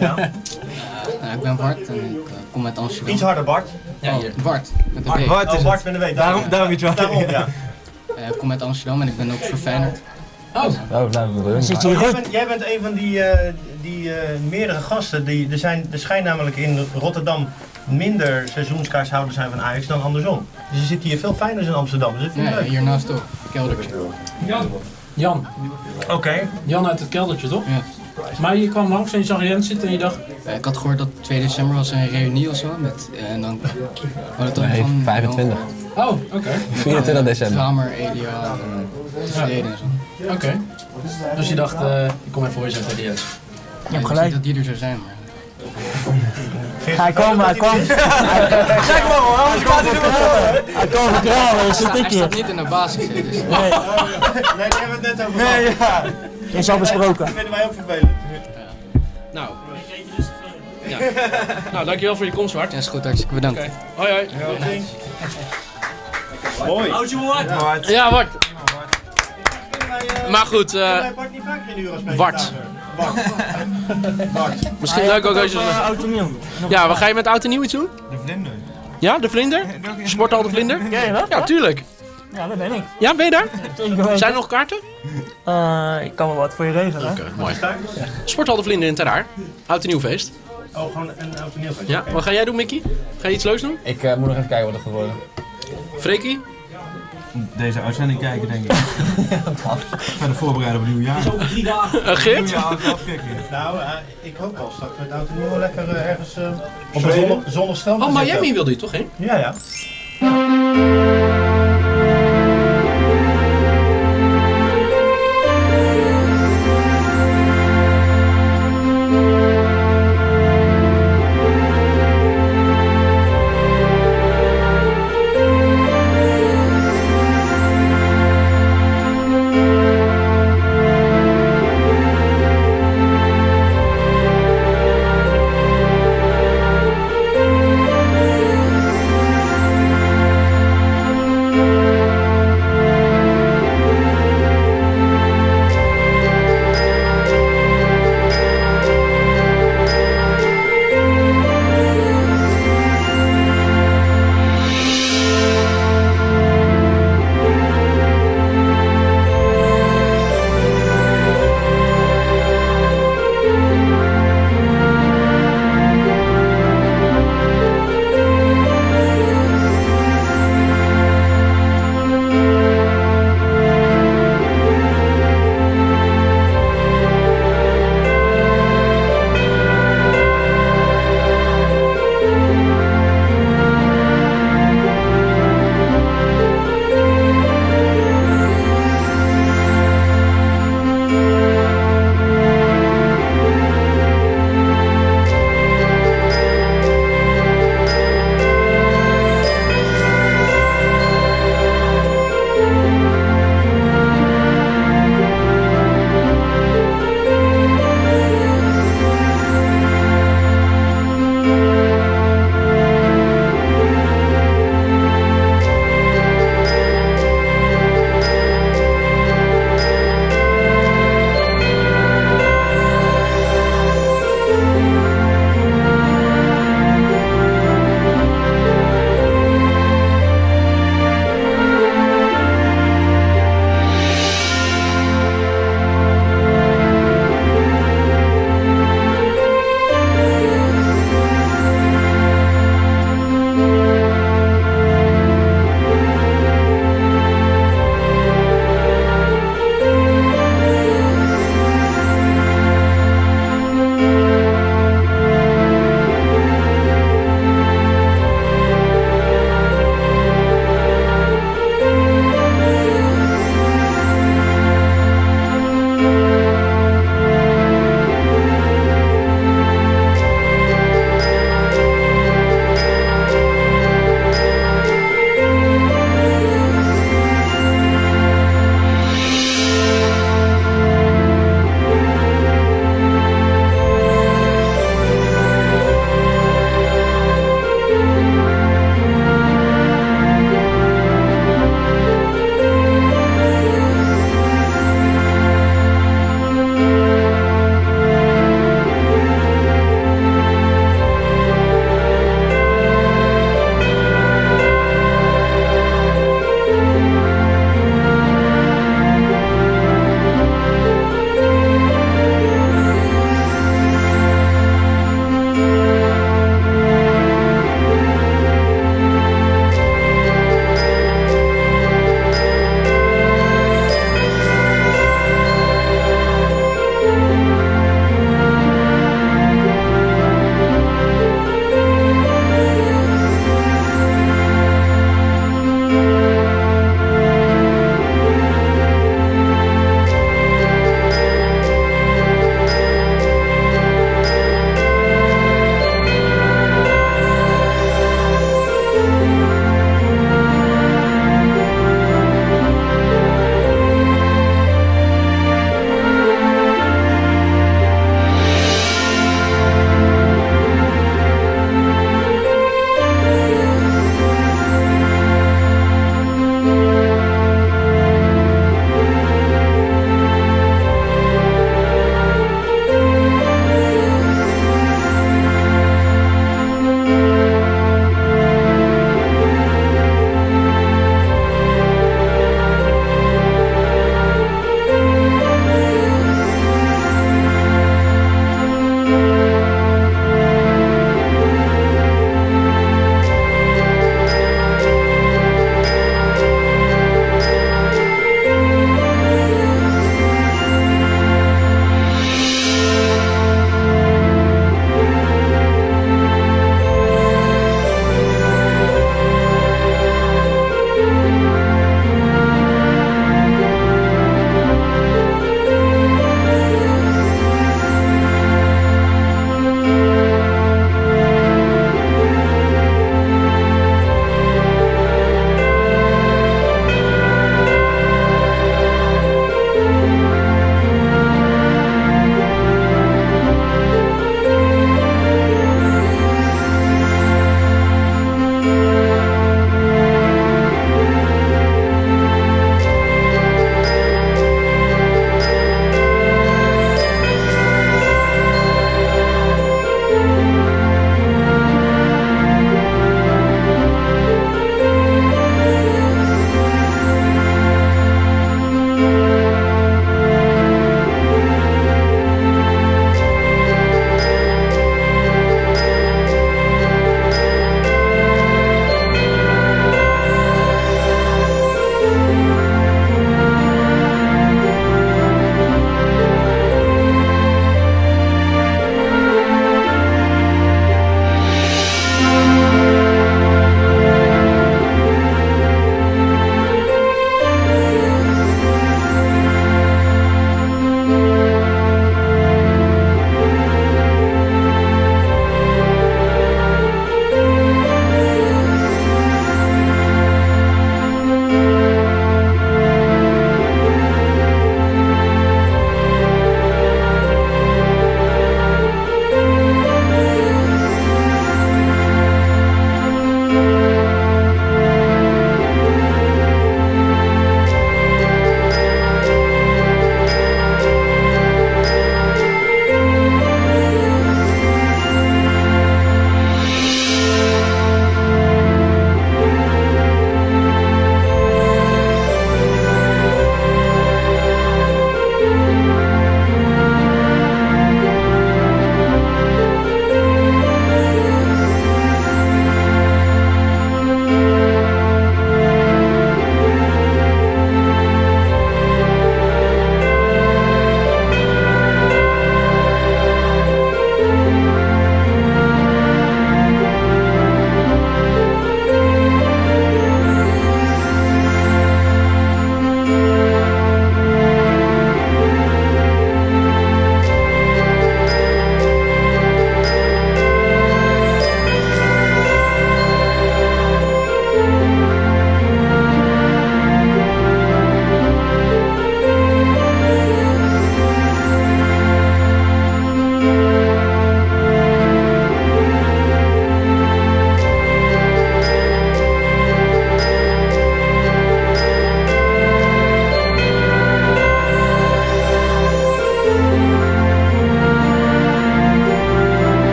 Nou, ik ben Bart en ik eh, kom uit Amsterdam.
Iets harder, Bart.
Ja, hier. Bart. Met een
Bart. Bart, oh, Bart met een W.
Daarom, daarom iets wel.
Daarom, ja.
Eh, ik kom uit Amsterdam en ik ben ook Feyenoord.
Oh.
Oh, nou, we doen
Zit
Oh,
je
jij,
goed?
bent, jij bent een van die, eh, die eh, meerdere gasten. Die, er, zijn, er schijnt namelijk in Rotterdam minder seizoenskaarshouders zijn van Ajax dan andersom. Dus je zit hier veel fijner in Amsterdam. Dus
Ja,
leuk.
hiernaast ook. Keldertje.
Jan.
Oké.
Jan uit het keldertje, toch?
Ja.
Maar je kwam langs en je zag Jens zitten en je dacht...
Eh, ik had gehoord dat 2 december was een reunie of zo. Met, eh, en dan... Oh, dat
Nee, 25.
Oh, oké.
24 december.
Kramer, Elia, en tevreden en zo.
Oké. Dus je dacht, eh, ik kom even voor je tegen Jens.
Je
hebt gelijk.
dat die er zou zijn, maar...
Hij kwam, hij kwam.
Zeg maar hoor, anders gaat hij er.
Hij kwam verkramen, dan zit ik
Hij
hier.
niet in de basis.
Nee,
Nee, daar hebben we het net over.
Nee, ja.
dat is al besproken.
Dat vinden wij ook vervelend.
Nou. Ja. nou, dankjewel voor je komst, Bart.
Ja, is goed, hartstikke bedankt.
Oké. Hoi, hoi.
Mooi.
Bart.
Ja, Bart. Maar goed, eh,
Wij Bart niet vaker in de.
Bart. Misschien leuk ook als je...
Uh, oud en nieuw.
Ja, wat ga je met oud en nieuw iets doen?
De vlinder.
Ja, de vlinder? Sporthal de vlinder?
Je dat?
Ja, tuurlijk.
Ja, daar ben ik.
Ja, ben je daar? Zijn er nog kaarten?
Eh, ik kan wel wat voor je regelen.
Oké, mooi. Sporthal de vlinder in Terraar. Oud en nieuw feest.
Oh, gewoon een oud en nieuw feest.
Ja, wat ga jij doen, Mickey? Ga je iets leuks doen?
Ik eh, moet nog even kijken wat het gaat worden.
Freekie?
deze uitzending kijken, denk ik. ja. Verder voorbereiden op het nieuwe jaar.
Drie
dagen. Een?
Nou, eh, ik hoop al dat we nou nu wel lekker eh, ergens eh, op een zonne
Oh, Miami wilde je toch heen?
Ja. ja.